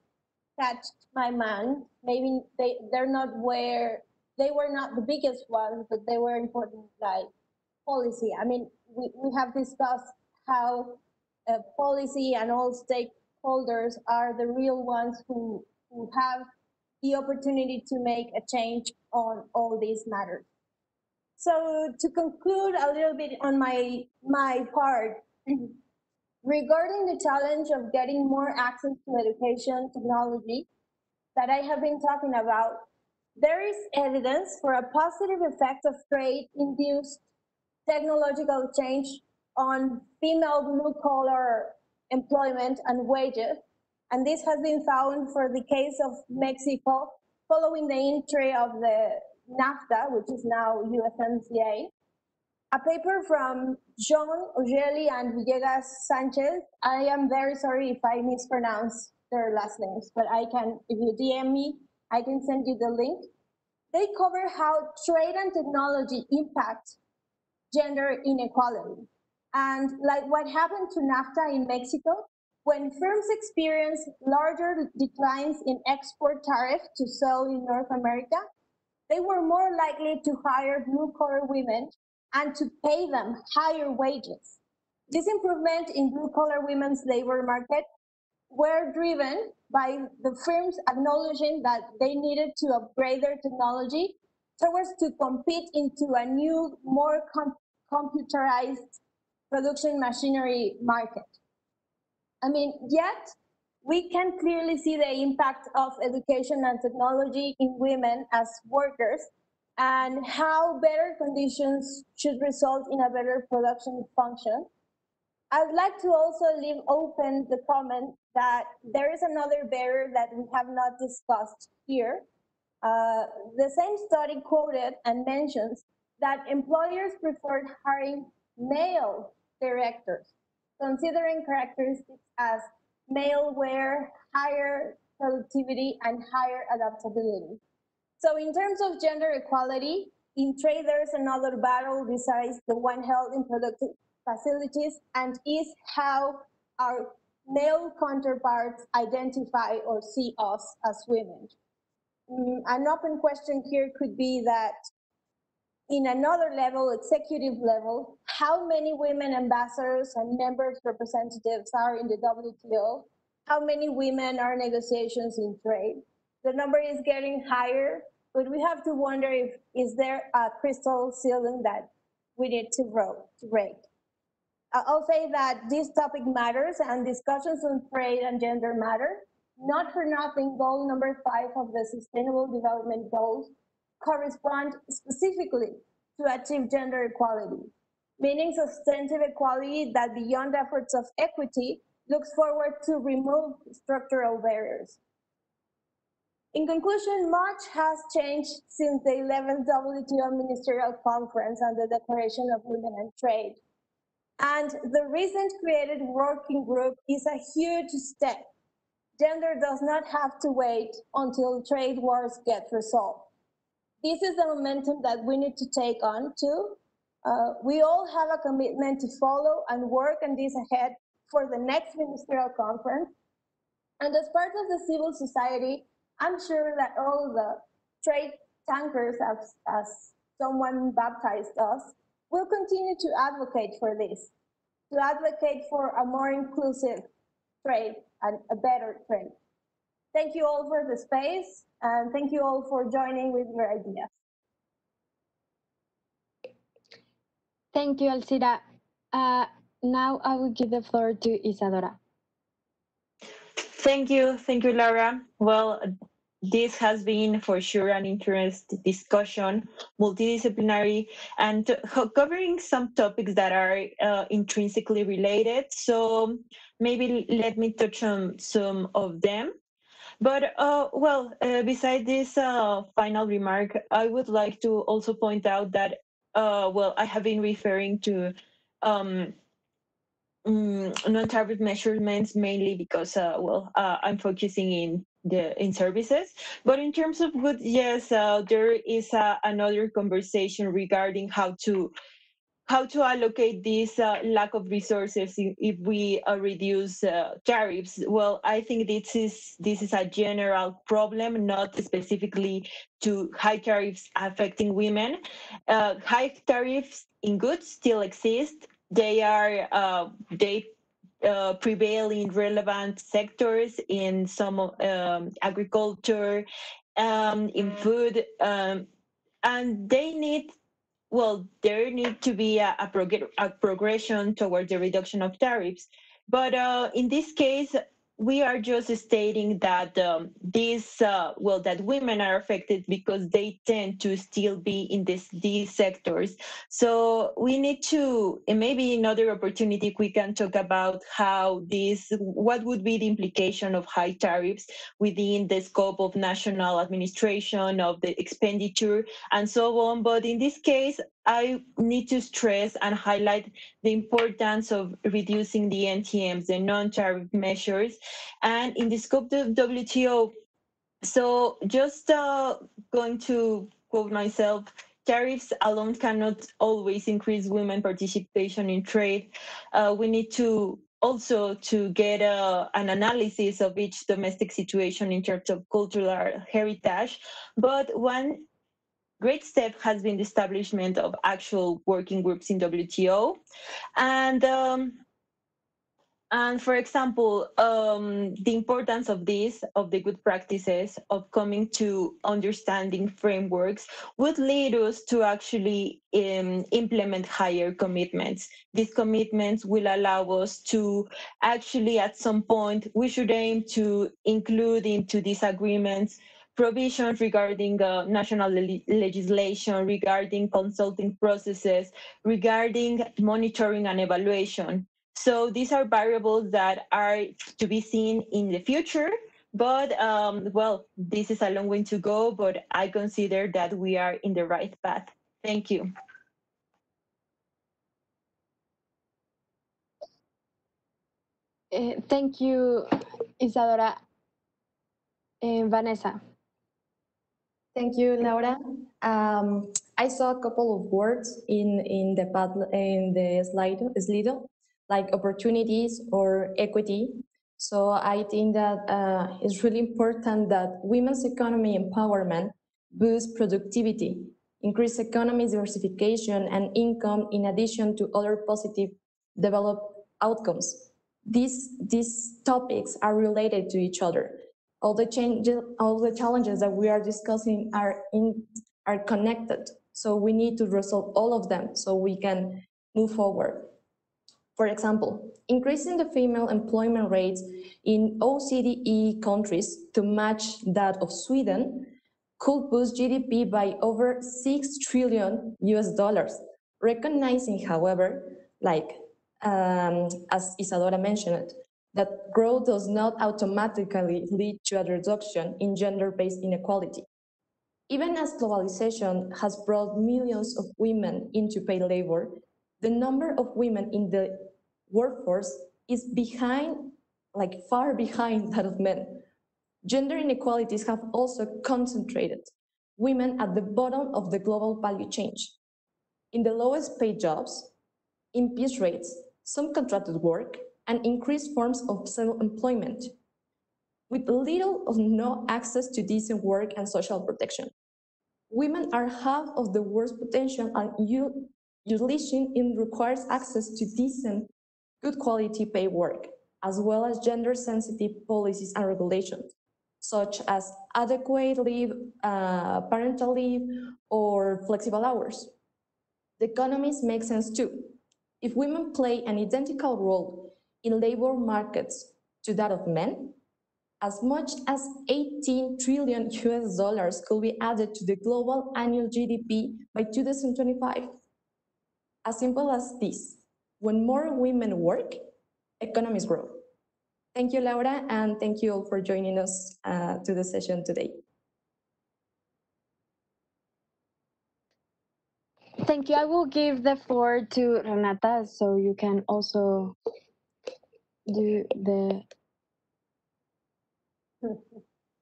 catched my mind. Maybe they, they're not where they were not the biggest ones, but they were important like policy. I mean, we, we have discussed how uh, policy and all stakeholders are the real ones who, who have the opportunity to make a change on all these matters. So to conclude a little bit on my, my part, regarding the challenge of getting more access to education technology that I have been talking about, there is evidence for a positive effect of trade-induced technological change on female blue-collar employment and wages and this has been found for the case of Mexico following the entry of the NAFTA, which is now USMCA. A paper from Juhn Ujhelyi and Villegas Sanchez. I am very sorry if I mispronounce their last names, but I can, if you DM me, I can send you the link. They cover how trade and technology impact gender inequality. And like what happened to NAFTA in Mexico, when firms experience larger declines in export tariff to sell in North America, they were more likely to hire blue-collar women and to pay them higher wages. This improvement in blue-collar women's labor market were driven by the firms acknowledging that they needed to upgrade their technology towards to compete into a new, more com computerized production machinery market. I mean, yet we can clearly see the impact of education and technology in women as workers and how better conditions should result in a better production function. I'd like to also leave open the comment that there is another barrier that we have not discussed here. Uh, the same study quoted and mentions that employers preferred hiring male directors considering characteristics as maleware, higher productivity, and higher adaptability. So in terms of gender equality, in trade, there's another battle besides the one held in productive facilities and is how our male counterparts identify or see us as women. Mm, an open question here could be that in another level, executive level, how many women ambassadors and members representatives are in the WTO? How many women are negotiations in trade? The number is getting higher, but we have to wonder if is there a crystal ceiling that we need to, to break. I'll say that this topic matters and discussions on trade and gender matter. Not for nothing, goal number five of the Sustainable Development Goals correspond specifically to achieve gender equality, meaning substantive equality that beyond efforts of equity looks forward to remove structural barriers. In conclusion, much has changed since the 11th WTO Ministerial Conference and the Declaration of Women and Trade. And the recent created working group is a huge step. Gender does not have to wait until trade wars get resolved this is the momentum that we need to take on too. Uh, we all have a commitment to follow and work on this ahead for the next ministerial conference. And as part of the civil society, I'm sure that all the trade tankers, as, as someone baptized us, will continue to advocate for this, to advocate for a more inclusive trade and a better trade. Thank you all for the space. And thank you all for joining with your ideas. Thank you, Alcira. Uh, now I will give the floor to Isadora. Thank you. Thank you, Laura. Well, this has been for sure an interesting discussion, multidisciplinary, and covering some topics that are uh, intrinsically related. So maybe let me touch on some of them. But uh, well, uh, beside this uh, final remark, I would like to also point out that uh, well, I have been referring to um, mm, non-tariff measurements mainly because uh, well, I'm focusing in the in services. But in terms of goods, yes, there is another conversation regarding how to how to allocate this uh, lack of resources if, we uh, reduce uh, tariffs. Well i think this is this is a general problem not specifically to high tariffs affecting women. Uh, high tariffs in goods still exist. They are uh, they uh, prevail in relevant sectors in some um, agriculture um, in food um, and they need well, there need to be a, a, prog- a progression towards the reduction of tariffs. But uh, in this case, we are just stating that um, these, uh, well, that women are affected because they tend to still be in this, these sectors. So we need to, maybe another opportunity, we can talk about how this, what would be the implication of high tariffs within the scope of national administration, of the expenditure, and so on. But in this case, I need to stress and highlight the importance of reducing the NTMs, the non-tariff measures, and in the scope of WTO. So just uh, going to quote myself, tariffs alone cannot always increase women participation in trade. Uh, we need to also to get uh, an analysis of each domestic situation in terms of cultural heritage. But one great step has been the establishment of actual working groups in WTO. And um, and for example, um, the importance of this, of the good practices, of coming to understanding frameworks would lead us to actually um, implement higher commitments. These commitments will allow us to actually, at some point, we should aim to include into these agreements provisions regarding uh, national le legislation, regarding consulting processes, regarding monitoring and evaluation. So these are variables that are to be seen in the future. But um, well, this is a long way to go, but I consider that we are in the right path. Thank you. Uh, thank you, Isadora. Uh, Vanessa. Thank you, Laura. Um, I saw a couple of words in in the in the slide like opportunities or equity. So I think that uh, it's really important that women's economy empowerment boosts productivity, increase economy diversification and income in addition to other positive developed outcomes. These, these topics are related to each other all the changes, all the challenges that we are discussing are in are connected. So we need to resolve all of them so we can move forward. For example, increasing the female employment rates in OCDE countries to match that of Sweden could boost GDP by over 6 trillion US dollars. Recognizing, however, like um, as Isadora mentioned, that growth does not automatically lead to a reduction in gender-based inequality. Even as globalization has brought millions of women into paid labor, the number of women in the workforce is behind, like far behind that of men. Gender inequalities have also concentrated women at the bottom of the global value chain. In the lowest paid jobs, in piece rates, some contracted work, and increased forms of self-employment, with little or no access to decent work and social protection. Women are half of the world's potential and utilization in requires access to decent, good quality paid work, as well as gender-sensitive policies and regulations, such as adequate leave, uh, parental leave, or flexible hours. The economies make sense too. If women play an identical role in labor markets to that of men, As much as 18 trillion US dollars could be added to the global annual GDP by 2025. As simple as this. When more women work, economies grow. Thank you, Laura, and thank you all for joining us uh, to the session today. Thank you. I will give the floor to Renata so you can also do the.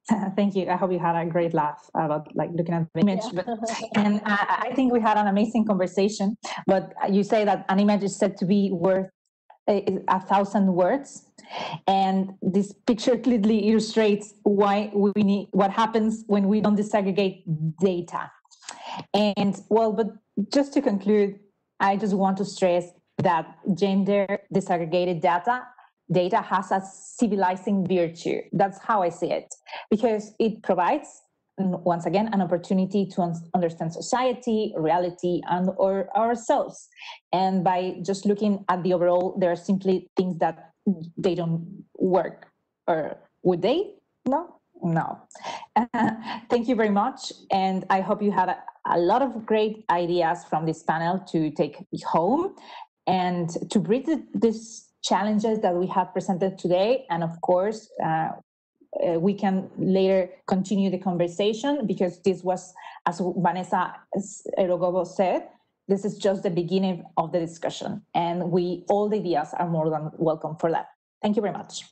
Thank you. I hope you had a great laugh about like looking at the image. Yeah. But, and I, I, think we had an amazing conversation. But you say that an image is said to be worth eh, a, a thousand words, and this picture clearly illustrates why we need what happens when we don't disaggregate data. And well, but just to conclude, I just want to stress that gender disaggregated data data has a civilizing virtue. That's how I see it, because it provides, once again, an opportunity to un understand society, reality, and or ourselves. And by just looking at the overall, there are simply things that they don't work. Or would they? No, no. Thank you very much. And I hope you had a, a lot of great ideas from this panel to take home and to bridge these challenges that we have presented today. And of course, uh, uh, we can later continue the conversation because this was, as Vanessa Erogbogbo said, this is just the beginning of the discussion. And we, all the ideas are more than welcome for that. Thank you very much.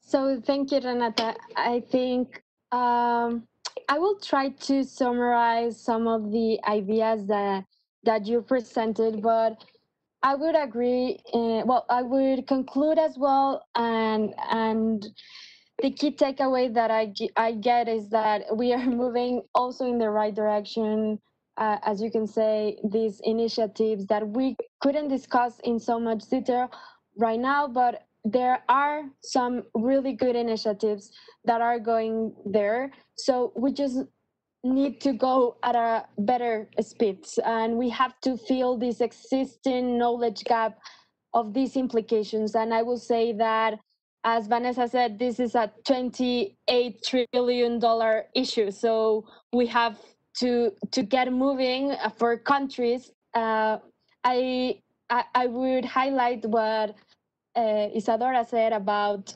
So thank you, Renata. I think um, I will try to summarize some of the ideas that that you presented, but I would agree. Uh, well, I would conclude as well, and and the key takeaway that I I get is that we are moving also in the right direction. Uh, as you can say, these initiatives that we couldn't discuss in so much detail right now, but there are some really good initiatives that are going there. So we just need to go at a better speed and we have to fill this existing knowledge gap of these implications. And I will say that, as Vanessa said, this is a $28 trillion issue. So we have to to get moving for countries. Uh, I, I I would highlight what uh, Isadora said about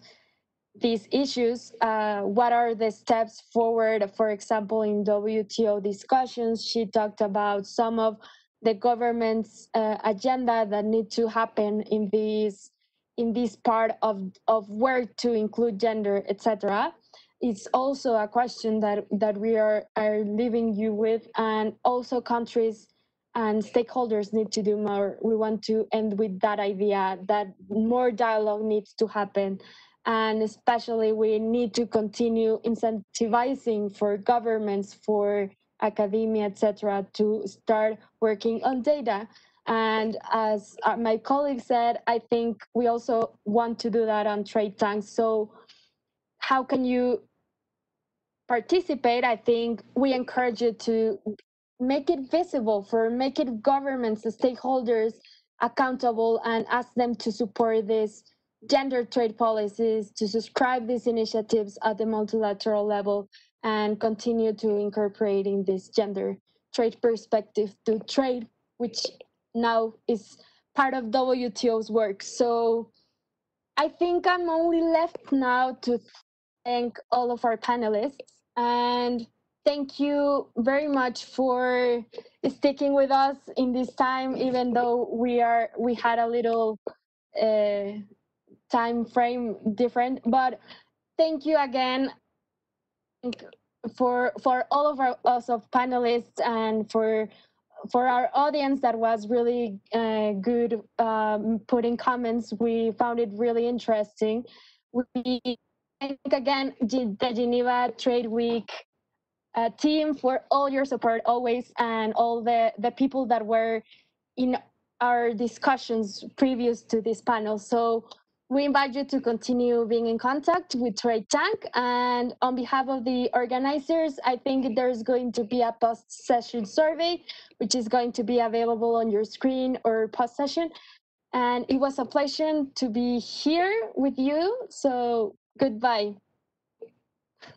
these issues, uh, what are the steps forward? For example, in WTO discussions, she talked about some of the government's uh, agenda that need to happen in this in this part of of where to include gender, etc. It's also a question that that we are are leaving you with, and also countries and stakeholders need to do more. We want to end with that idea that more dialogue needs to happen. And especially we need to continue incentivizing for governments, for academia, etc., to start working on data. And as uh, my colleague said, I think we also want to do that on trade tanks. So how can you participate? I think we encourage you to make it visible for make it governments, the stakeholders accountable and ask them to support these gender trade policies, to subscribe these initiatives at the multilateral level and continue to incorporating this gender trade perspective to trade, which now is part of WTO's work. So I think I'm only left now to thank all of our panelists and thank you very much for sticking with us in this time, even though we are we had a little uh, time frame different. But thank you again for for all of our us of panelists and for for our audience that was really uh, good um, putting comments. We found it really interesting. We thank again the Geneva Trade Week uh, team for all your support always and all the, the people that were in our discussions previous to this panel. So we invite you to continue being in contact with Trade Tank. And on behalf of the organizers, I think there's going to be a post-session survey, which is going to be available on your screen or post-session. And it was a pleasure to be here with you. So goodbye.